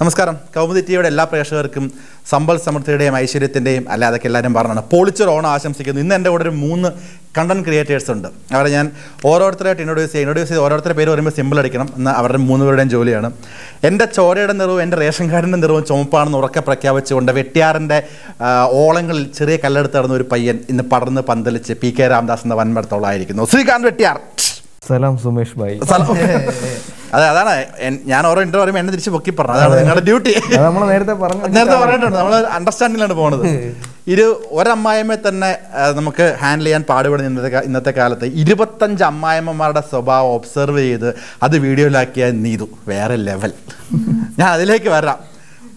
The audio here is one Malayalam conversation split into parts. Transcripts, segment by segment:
നമസ്കാരം. കൗമുദി ടിവിയുടെ എല്ലാ പ്രേക്ഷകർക്കും സമ്പൽ സമൃദ്ധിയുടെയും ഐശ്വര്യത്തിന്റെയും അല്ല അതൊക്കെ എല്ലാവരും പറഞ്ഞാണ്. പൊളിച്ചൊരു ഓണം ആശംസിക്കുന്നു. ഇന്ന് എന്റെ കൂടെ ഒരു മൂന്ന് കണ്ടന്റ് ക്രിയേറ്റേഴ്സ് ഉണ്ട്. അവരെ ഞാൻ ഓരോരുത്തരായിട്ട് ഇൻട്രൊഡ്യൂസ് ചെയ്യും. ഇൻട്രൊഡ്യൂസ് ചെയ്ത് ഓരോരുത്തരുടെ പേര് പറയുമ്പോൾ സിമ്പിൾ അടിക്കണം. എന്ന് അവരുടെ മൂന്ന് പേരുടെയും ജോലിയാണ്. എന്റെ ചോരയുടെ നിറവും എന്റെ റേഷൻ കാർഡിന്റെ നിറവും ചുമപ്പാണെന്ന് ഉറക്കെ പ്രഖ്യാപിച്ചുകൊണ്ട് വെട്ടിയാറിന്റെ ഓളങ്ങളിൽ ചെറിയ കല്ലെടുത്ത് നടന്ന ഒരു പയ്യൻ ഇന്ന് പടർന്ന് പന്തലിച്ച് പി കെ രാംദാസ് എന്ന വൻമടത്തോളായിരിക്കുന്നു ശ്രീകാന്ത് വെട്ടിയാർ. സലാം സുമേഷ് ഭായി. അതെ അതാണ്. ഞാൻ ഓരോ ഇന്റർവ്യൂ പറയുമ്പോൾ എന്നെ തിരിച്ച് പൊക്കി പറഞ്ഞു അതാണ് നിങ്ങളുടെ ഡ്യൂട്ടി നമ്മൾ നേരത്തെ പറഞ്ഞു നേരത്തെ പറഞ്ഞിട്ടുണ്ട്. നമ്മൾ അണ്ടർസ്റ്റാൻഡിങ്ങിലാണ് പോകുന്നത് ഇത് ഒരമ്മായിമ്മയെ തന്നെ നമുക്ക് ഹാൻഡിൽ ചെയ്യാൻ പാടുപെടുന്ന ഇന്നത്തെ ഇന്നത്തെ കാലത്ത് ഇരുപത്തഞ്ച് അമ്മായിമ്മമാരുടെ സ്വഭാവം ഒബ്സർവ് ചെയ്ത് അത് വീഡിയോയിലാക്കിയ നീതു. വേറെ ലെവൽ ഞാൻ അതിലേക്ക് വരാം.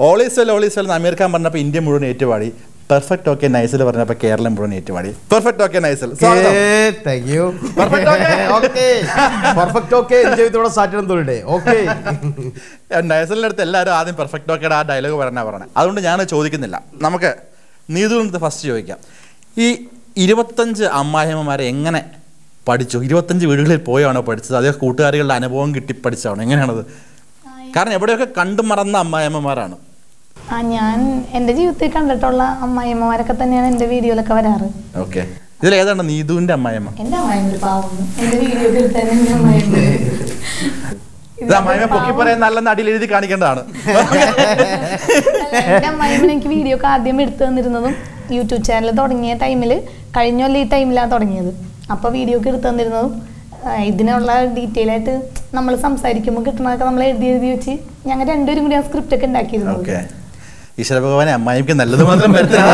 ഓളീസ് വെൽ ഓളീസ് വെൽ എന്ന് അമീർ ഖാൻ പറഞ്ഞപ്പോൾ ഇന്ത്യ മുഴുവൻ ഏറ്റുപാടി. പെർഫെക്റ്റ് ഓക്കെ നൈസിൽ പറഞ്ഞപ്പോൾ കേരളം മുഴുവൻ ഏറ്റുപാടി perfect okay Nycil thank you. Perfect okay enjoy ചെയ്തോടെ Saturday തൊഴിലേ ഓക്കെ നൈസലിന്റെ അടുത്ത് എല്ലാവരും ആദ്യം പെർഫെക്റ്റ് ഓക്കെയുടെ ആ ഡയലോഗ് പറഞ്ഞാൽ പറഞ്ഞത് അതുകൊണ്ട് ഞാൻ ചോദിക്കുന്നില്ല. നമുക്ക് നീതു ഫസ്റ്റ് ചോദിക്കാം. ഈ ഇരുപത്തഞ്ച് അമ്മായിമ്മമാരെ എങ്ങനെ പഠിച്ചു? ഇരുപത്തഞ്ച് വീടുകളിൽ പോയാണോ പഠിച്ചത്? അതേ കൂട്ടുകാരികളുടെ അനുഭവം കിട്ടി പഠിച്ചാണോ എങ്ങനെയാണത്? കാരണം എവിടെയൊക്കെ കണ്ടു മറന്ന അമ്മായിമ്മമാരാണ് ആ ഞാൻ എന്റെ ജീവിതത്തിൽ കണ്ടിട്ടുള്ള അമ്മായിമ്മമാരൊക്കെ തന്നെയാണ് എന്റെ വീഡിയോയിലൊക്കെ വരാറ്. ഓക്കെ. ഇതിൽ ഏതാണ് നീതുവിന്റെ അമ്മായിമ്മ എന്റെ അമ്മായിമ്മ പാവം. വീഡിയോ അമ്മായിമ്മ ഇത് അമ്മായിമ്മ പൊക്കി പറയാൻ നല്ല നടിയിൽ എഴുതി കാണിക്കേണ്ടതാണ്. അമ്മായിമ്മ എനിക്ക് വീഡിയോ ഒക്കെ ആദ്യം എടുത്തു തന്നിരുന്നതും യൂട്യൂബ് ചാനൽ തുടങ്ങിയ ടൈമിൽ കഴിഞ്ഞ ഈ ടൈമിലാണ് തുടങ്ങിയത്. അപ്പൊ വീഡിയോ ഒക്കെ എടുത്തു തന്നിരുന്നതും ഇതിനുള്ള ഡീറ്റെയിൽ ആയിട്ട് നമ്മൾ സംസാരിക്കുമ്പോൾ കിട്ടണതൊക്കെ നമ്മൾ എഴുതി എഴുതി വെച്ച് ഞങ്ങൾ രണ്ടുപേരും കൂടി ആ സ്ക്രിപ്റ്റ് ഒക്കെ ഉണ്ടാക്കിയിരുന്നത് ഓക്കെ. ഈശ്വര ഭഗവാനെ അമ്മായിക്ക് നല്ലത് മാത്രം വരുത്തരുത്.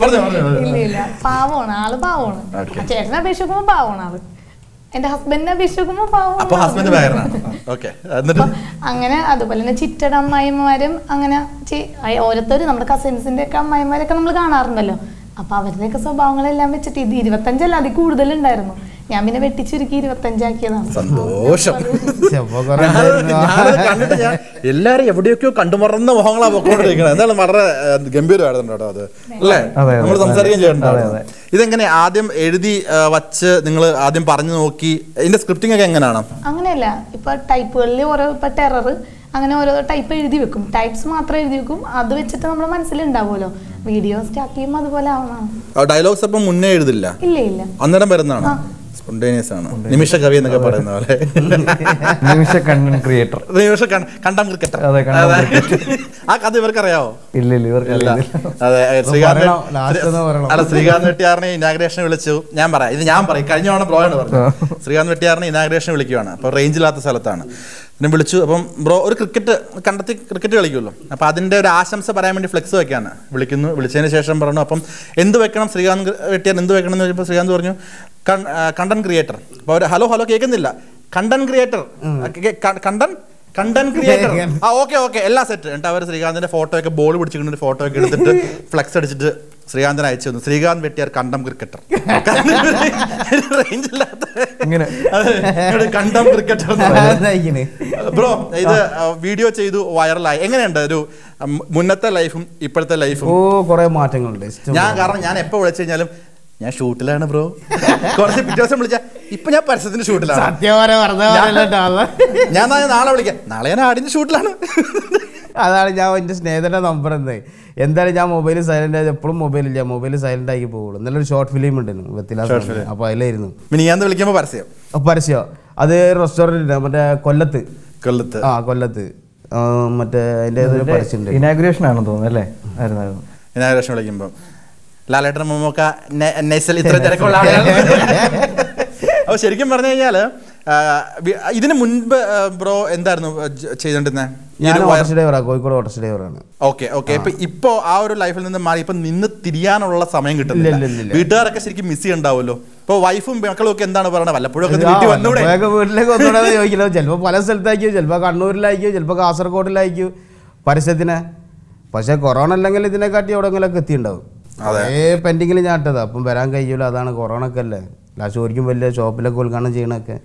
പറഞ്ഞോ, പറഞ്ഞോ, പറഞ്ഞോ. ഇല്ല ഇല്ല. പാവമാണ്. ആൾ പാവമാണ്. Okay. ആ ചേട്ടനെ അപേക്ഷിക്കുമ്പോ പാവമാണ് ആൾ. എന്റെ ഹസ്ബൻഡിനെ അപേക്ഷിക്കുമ്പോ പാവമാണ് ഹസ്ബൻഡ് ഭയങ്കരനാണ് ഓക്കെ. എന്നിട്ട്? അങ്ങനെ അതുപോലെ തന്നെ ചിറ്റട അമ്മായിമാരും അങ്ങനെ ഓരോരുത്തര് നമ്മുടെ കസിൻസിന്റെ ഒക്കെ അമ്മായിമാരൊക്കെ നമ്മൾ കാണാറുണ്ടല്ലോ. അപ്പൊ അവരുടെയൊക്കെ സ്വഭാവങ്ങളെല്ലാം വെച്ചിട്ട് ഇത് ഇരുപത്തഞ്ചല്ല അതിൽ കൂടുതലുണ്ടായിരുന്നു. ഞാൻ പിന്നെ വെട്ടിച്ചുരുക്കി ഇരുപത്തഞ്ചാക്കിയതാണ്. സന്തോഷം. എല്ലാരും എവിടെയൊക്കെയോ കണ്ടുമറന്ന മുഖങ്ങളാ പൊക്കോണ്ടിരിക്കുന്നത് എന്തായാലും വളരെ ഗംഭീരമായിരുന്നു കേട്ടോ അത്. അല്ലേ. നമ്മൾ സംസാരിക്കുകയും ചെയ്യണ്ടോ ഇതെങ്ങനെ ആദ്യം എഴുതി വച്ച് നിങ്ങൾ ആദ്യം പറഞ്ഞു നോക്കി? ഇതിന്റെ സ്ക്രിപ്റ്റിംഗ് ഒക്കെ എങ്ങനെയാണ്? അങ്ങനെയല്ല. ഇപ്പൊ ടൈപ്പുകളിൽ ഓരോ ഇപ്പൊ ടെറർ അങ്ങനെ ഓരോ ടൈപ്പ് എഴുതി വെക്കും. ടൈപ്സ് മാത്രം എഴുതി വെക്കും. അത് വെച്ചിട്ട് നമ്മുടെ മനസ്സിലുണ്ടാവുമല്ലോ. വീഡിയോ സ്റ്റാർട്ട് ചെയ്യുമ്പോൾ അതുപോലെ ആവണം. ഡയലോഗ്സ് അപ്പം മുന്നേ എഴുതില്ല? ഇല്ല ഇല്ല. അന്നേരം വരുന്നതാണ്? സ്പോണ്ടേനിയസ് ആണ്. നിമിഷ കവി എന്നൊക്കെ പറയുന്ന പോലെ. നിമിഷ കണ്ടന്റ് ക്രിയേറ്റർ നിമിഷ കണ്ടം ക്രിക്കറ്റർ ആ കഥ ഇവർക്ക് അറിയാവോ ഇല്ല ഇല്ല. ഇവർക്ക്. അതെ ശ്രീകാന്ത്. അല്ല ശ്രീകാന്ത് വെട്ടിയാറിനെ ഇനാഗ്രേഷൻ വിളിച്ചു. ഞാൻ പറയാം. ഇത് ഞാൻ പറയും. കഴിഞ്ഞ തവണ ബ്രോ ആണ് പറഞ്ഞത് ശ്രീകാന്ത് വെട്ടിയാറിനെ ഇനാഗ്രേഷൻ വിളിക്കുവാണ്. അപ്പോൾ റേഞ്ച് ഇല്ലാത്ത സ്ഥലത്താണ്. പിന്നെ വിളിച്ചു. അപ്പം ബ്രോ ഒരു ക്രിക്കറ്റ് കണ്ടെത്തി ക്രിക്കറ്റ് കളിക്കുമല്ലോ. അപ്പോൾ അതിന്റെ ഒരു ആശംസ പറയാൻ വേണ്ടി ഫ്ലെക്സ് വെക്കാണ് വിളിക്കുന്നു. വിളിച്ചതിന് ശേഷം പറഞ്ഞു അപ്പം എന്ത് വെക്കണം? ശ്രീകാന്ത് വെട്ടിയാൻ എന്ത് വെക്കണം? എന്ന് ചോദിച്ചപ്പോൾ ശ്രീകാന്ത് പറഞ്ഞു കണ്ടന്റ് ക്രിയേറ്റർ. അപ്പോൾ അവർ ഹലോ ഹലോ കേൾക്കുന്നില്ല. Content creator. Content content creator ആ ഓക്കെ ഓക്കെ എല്ലാ സെറ്റ് എന്നിട്ട് അവർ ശ്രീകാന്തിന്റെ ഫോട്ടോ ഒക്കെ ബോൾ പിടിച്ചിട്ട് ഫോട്ടോ ഒക്കെ എടുത്തിട്ട് ഫ്ലെക്സ് അടിച്ചിട്ട് ശ്രീകാന്തൻ അയച്ചു തന്നു. ശ്രീകാന്ത് വെട്ടിയാർ കണ്ടം ക്രിക്കറ്റർ. റേഞ്ച് ഇല്ലാത്ത ഇങ്ങനെ. അതെ, കണ്ടം ക്രിക്കറ്റർ ബ്രോ ഇത് വീഡിയോ ചെയ്തു വൈറലായി എങ്ങനെയുണ്ട്? ഒരു മുന്നത്തെ ലൈഫും ഇപ്പോഴത്തെ ലൈഫും ഓ കുറെ മാറ്റങ്ങളുണ്ട്. ഞാൻ കാരണം ഞാൻ എപ്പോ വിളിച്ചു കഴിഞ്ഞാലും ഞാൻ ഷൂട്ടിലാണ് ബ്രോ. കുറച്ച് പിറ്റേ ദിവസം വിളിച്ച ഇപ്പൊ ഞാൻ പരസ്യത്തിന്റെ ഷൂട്ടിലാണ്. ഞാൻ നാളെ വിളിക്കാം. നാളെ ഞാൻ ആടിന്റെ ഷൂട്ടിലാണ്. അതാണ് ഞാൻ എന്റെ സ്നേഹിതന്റെ നമ്പർ എന്ന് എന്തായാലും ഞാൻ മൊബൈൽ സൈലന്റ് ആയത് എപ്പോഴും മൊബൈൽ ഇല്ല. മൊബൈൽ സൈലന്റ് ആക്കി പോകുള്ളൂ നല്ലൊരു ഷോർട്ട് ഫിലിം ഉണ്ടായിരുന്നു വെത്തിലാസ് അപ്പോൾ അതിലായിരുന്നു. ഞാൻ വിളിക്കുമ്പോൾ പരസ്യം. പരസ്യം. അത് റെസ്റ്റോറന്റ് മറ്റേ കൊല്ലത്ത്. കൊല്ലത്ത്. ആ കൊല്ലത്ത്. മറ്റേ അതിന്റെ പരസ്യമുണ്ട് ആണെന്ന് തോന്നുന്നു അല്ലേ? ആയിരുന്നു ആയിരുന്നു. ഇനാഗ്രേഷൻ വിളിക്കുമ്പോൾ ലാലേട്ടൻ മമ്മൂക്ക നെസൽ ഇത്ര തിരക്കുള്ള ആളുകൾ. അപ്പോൾ ശരിക്കും പറഞ്ഞു കഴിഞ്ഞാൽ ഇതിന് മുൻപ് ബ്രോ എന്തായിരുന്നു ചെയ്തോണ്ടിരുന്നത് കോഴിക്കോട് ഓട്ടോറിക്ഷ ഡ്രൈവറാണ്. Okay okay. ഇപ്പൊ ഇപ്പോ ആ ഒരു ലൈഫിൽ നിന്ന് മാറി ഇപ്പൊ നിന്ന് തിരിയാനുള്ള സമയം കിട്ടുന്നില്ല. വീട്ടുകാരൊക്കെ ശരിക്കും മിസ് ചെയ്യണ്ടാവുമല്ലോ. ഇപ്പൊ വൈഫും മക്കളും ഒക്കെ എന്താണ് പറയുന്നത് വല്ലപ്പോഴും വീട്ടിൽ വന്നൂടെ? വീട്ടിലേക്ക് ഒന്നുകൂടെ ചോദിക്കില്ല ചിലപ്പോൾ പല സ്ഥലത്തായിരിക്കും ചിലപ്പോൾ കണ്ണൂരിലായിരിക്കും ചിലപ്പോൾ കാസർഗോഡിലായിരിക്കും. പരസ്യത്തിന്. പക്ഷേ കൊറോണ അല്ലെങ്കിൽ ഇതിനെക്കാട്ടി എവിടെങ്കിലൊക്കെ എത്തിയിട്ടുണ്ടാവും. അതേ. പെൻഡിങ്ങിൽ ഞാൻ ഇട്ടത് അപ്പം വരാൻ കഴിയൂല. അതാണ് കൊറോണ ഒക്കെ അല്ലേ. ലാസ്റ്റ് ഒരിക്കും വലിയ ഷോപ്പിലൊക്കെ ഉദ്ഘാടനം ചെയ്യണൊക്കെ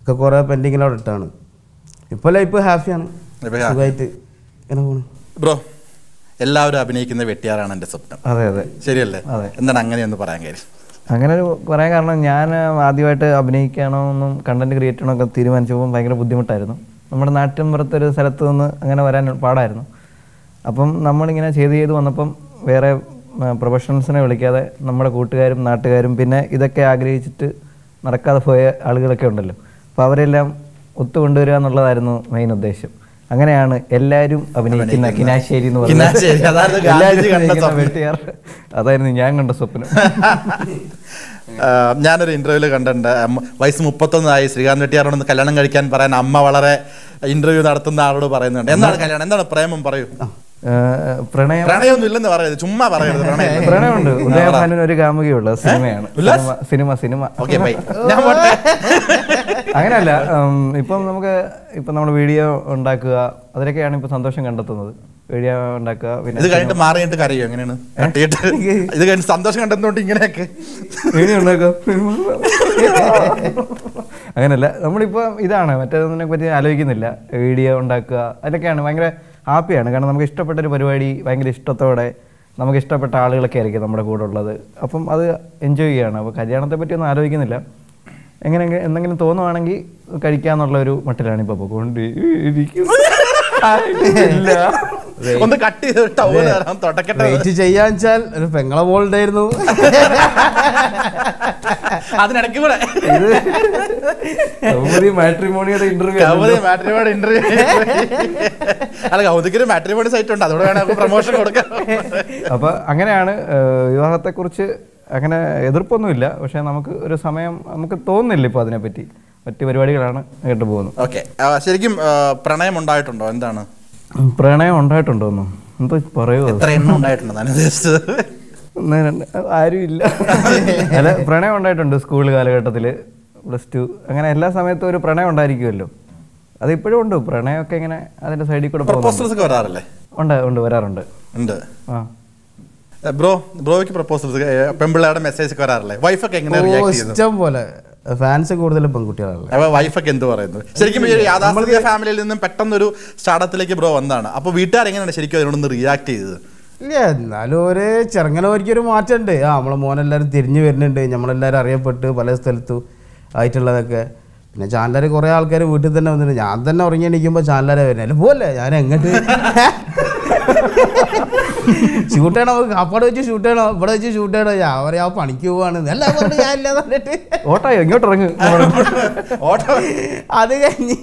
ഒക്കെ കുറേ പെൻഡിങ്ങിൽ അവിടെ ഇട്ടാണ്. ഇപ്പോൾ ലൈഫ് ഹാപ്പിയാണ് ഇപ്പൊ happy. സുഖമായിട്ട് ഇങ്ങനെ പോണു. ബ്രോ എല്ലാവരും അഭിനയിക്കുന്ന വെട്ടിയാറാണ് എന്റെ സ്വപ്നം. അതെ അതെ. ശരിയല്ലേ? അതെ. എന്താണ് അങ്ങനെയൊന്ന് പറയാൻ കാര്യം? അങ്ങനെ ഒരു പറയാൻ കാരണം ഞാൻ ആദ്യമായിട്ട് അഭിനയിക്കണമെന്നും കണ്ടന്റ് ക്രിയേറ്റ് ചെയ്യണമൊക്കെ തീരുമാനിച്ചപ്പോൾ ഭയങ്കര ബുദ്ധിമുട്ടായിരുന്നു. നമ്മുടെ നാട്ടിൻപുറത്തൊരു സ്ഥലത്ത് നിന്ന് അങ്ങനെ വരാൻ പാടായിരുന്നു. അപ്പം നമ്മളിങ്ങനെ ചെയ്ത് ചെയ്ത് വന്നപ്പം വേറെ പ്രൊഫഷണൽസിനെ വിളിക്കാതെ നമ്മുടെ കൂട്ടുകാരും നാട്ടുകാരും പിന്നെ ഇതൊക്കെ ആഗ്രഹിച്ചിട്ട് നടക്കാതെ പോയ ആളുകളൊക്കെ ഉണ്ടല്ലോ. അപ്പോൾ അവരെല്ലാം ഒത്തുകൊണ്ടുവരിക എന്നുള്ളതായിരുന്നു മെയിൻ ഉദ്ദേശം. അങ്ങനെയാണ് എല്ലാവരും അഭിനയിക്കുന്ന കിനാശ്ശേരി എന്ന് പറയുന്നത്. അതായിരുന്നു. വെട്ടിയാർ. ഞാൻ കണ്ട സ്വപ്നം. ഞാനൊരു ഇന്റർവ്യൂവിൽ കണ്ടിട്ടുണ്ട്. വയസ്സ് മുപ്പത്തൊന്നായി. ശ്രീകാന്ത് വെട്ടിയാരോട് കല്യാണം കഴിക്കാൻ പറയാൻ അമ്മ വളരെ ഇന്റർവ്യൂ നടത്തുന്ന ആളോട് പറയുന്നുണ്ട്. എന്താണ് കല്യാണം? എന്താണ് പ്രേമം? പറയൂ. പ്രണയം പ്രണയമൊന്നും ഇല്ലെന്ന് പറയരുത് ചുമ്മാ പറയരുത് പ്രണയം. പ്രണയമുണ്ട്. ഉദയഭാനൻ ഒരു കാമുകയുള്ള സിനിമയാണ്. സിനിമ- സിനിമ അങ്ങനെയല്ല ഇപ്പം നമുക്ക് ഇപ്പം നമ്മൾ വീഡിയോ ഉണ്ടാക്കുക അതിലൊക്കെയാണ് ഇപ്പം സന്തോഷം കണ്ടെത്തുന്നത്. വീഡിയോ ഉണ്ടാക്കുക പിന്നെ ഇത് കഴിഞ്ഞിട്ട് മാറിയിട്ട് കരയോ? എങ്ങനെയാണ്? ഇത് കഴിഞ്ഞ് സന്തോഷം കണ്ടെത്തുകൊണ്ട് ഇങ്ങനെയൊക്കെ. വീഡിയോ ഉണ്ടാക്കുക. അങ്ങനല്ല നമ്മളിപ്പോൾ ഇതാണ് മറ്റേതൊന്നിനെ പറ്റി ആലോചിക്കുന്നില്ല. വീഡിയോ ഉണ്ടാക്കുക അതിലൊക്കെയാണ് ഭയങ്കര ഹാപ്പിയാണ്. കാരണം നമുക്ക് ഇഷ്ടപ്പെട്ട ഒരു പരിപാടി ഭയങ്കര ഇഷ്ടത്തോടെ നമുക്ക് ഇഷ്ടപ്പെട്ട ആളുകളൊക്കെ ആയിരിക്കും നമ്മുടെ കൂടെ ഉള്ളത്. അപ്പം അത് എൻജോയ് ചെയ്യുകയാണ് അപ്പോൾ കല്യാണത്തെ പറ്റി ഒന്നും ആലോചിക്കുന്നില്ല. എങ്ങനെ എന്തെങ്കിലും തോന്നുവാണെങ്കിൽ കഴിക്കാന്നുള്ള ഒരു മട്ടിലാണ് ഇപ്പോൾ ഇല്ല ഒന്ന് കട്ട് ചെയ്ത് ചെയ്യാൻ വെച്ചാൽ ഒരു പെങ്ങളെ മോളുണ്ടായിരുന്നു അതിനിടയ്ക്ക് കൂടെ കൗമുദി മാട്രിമോണിയുടെ ഇന്റർവ്യൂ കൗമുദി ഇന്റർവ്യൂ അല്ല കൗമുദിക്ക് ഒരു മാട്രിമോണി സൈറ്റ് ഉണ്ട്. അതോടെ വേണം പ്രൊമോഷൻ കൊടുക്കാം. അപ്പോൾ അങ്ങനെയാണ് വിവാഹത്തെ വിവാഹത്തെക്കുറിച്ച് അങ്ങനെ എതിർപ്പൊന്നുമില്ല. പക്ഷെ നമുക്ക് ഒരു സമയം നമുക്ക് തോന്നുന്നില്ല ഇപ്പോൾ അതിനെപ്പറ്റി. മറ്റു പരിപാടികളാണ് കേട്ടു പോകുന്നത്. ഓക്കെ. ശരിക്കും പ്രണയം ഉണ്ടായിട്ടുണ്ടോ? എന്താണ്? പ്രണയം ഉണ്ടായിട്ടുണ്ടോന്നു? എന്തോ പറയുമോ എത്ര എണ്ണം ഉണ്ടായിട്ടുണ്ടോ? ഞാൻ ഉദ്ദേശിച്ചത് ഒന്ന് രണ്ട് ആരും ഇല്ല. അല്ല പ്രണയം ഉണ്ടായിട്ടുണ്ട് സ്കൂൾ കാലഘട്ടത്തിൽ. Plus two. അങ്ങനെ എല്ലാ സമയത്തും ഒരു പ്രണയം ഉണ്ടായിരിക്കുമല്ലോ. അത് ഇപ്പോഴും ഉണ്ട്. പ്രണയമൊക്കെ ഇങ്ങനെ അതിന്റെ സൈഡിൽ കൂടെ പ്രപ്പോസൽസ് ഒക്കെ വരാറില്ലേ? ഉണ്ട് ഉണ്ട് വരാറുണ്ട്. ഉണ്ട്. ആ. ബ്രോ ബ്രോയ്ക്ക് പ്രപ്പോസൽസ് പെമ്പിള്ളയുടെ മെസ്സേജ് ഒക്കെ വരാറില്ലേ? വൈഫൊക്കെ എങ്ങനെ റിയാക്ട് ചെയ്യുന്നു? ഇഷ്ടം പോലെ. ഫാൻസ് കൂടുതലും പെൺകുട്ടികളാണ് അപ്പൊ വൈഫൊക്കെ എന്ത് പറയുന്നു? ശരിക്കും ഈ ഒരു ഫാമിലിയിൽ നിന്നും പെട്ടെന്നൊരു സ്റ്റാർട്ടത്തിലേക്ക് ബ്രോ വന്നതാണ്. അപ്പൊ വീട്ടുകാർ എങ്ങനെയാണ് ശരിക്കും അതിനോടൊന്ന് റിയാക്ട് ചെയ്തത്? ഇല്ല എന്നാലും ഒരു ചെറുങ്ങനെ ഒരു മാറ്റമുണ്ട് ആ നമ്മളെ മോനെല്ലാവരും തിരിഞ്ഞു വരുന്നുണ്ട്. നമ്മളെല്ലാവരും അറിയപ്പെട്ട് പല സ്ഥലത്തു ആയിട്ടുള്ളതൊക്കെ. പിന്നെ ചാനലർ കുറേ ആൾക്കാർ വീട്ടിൽ തന്നെ വന്നിട്ടുണ്ട് ഞാൻ തന്നെ ഉറങ്ങി എണീക്കുമ്പോൾ ചാനലരെ വരുന്നത് പോലെ ഞാൻ എങ്ങോട്ട്? ഷൂട്ട് ചെയ്യണോ അപ്പടെ വെച്ച് ഷൂട്ട് ചെയ്യണോ. ഇവിടെ വെച്ച് ഷൂട്ട് ചെയ്യണോ. ഞാൻ പറയാ ആ പണിക്ക് പോവാണ്. എല്ലാം പറഞ്ഞു ഞാൻ ഇല്ലാന്ന് പറഞ്ഞിട്ട്. ഓട്ടായോ? ഇങ്ങോട്ട് ഇറങ്ങ്. ഓട്ടോ. അത് കഴിഞ്ഞ്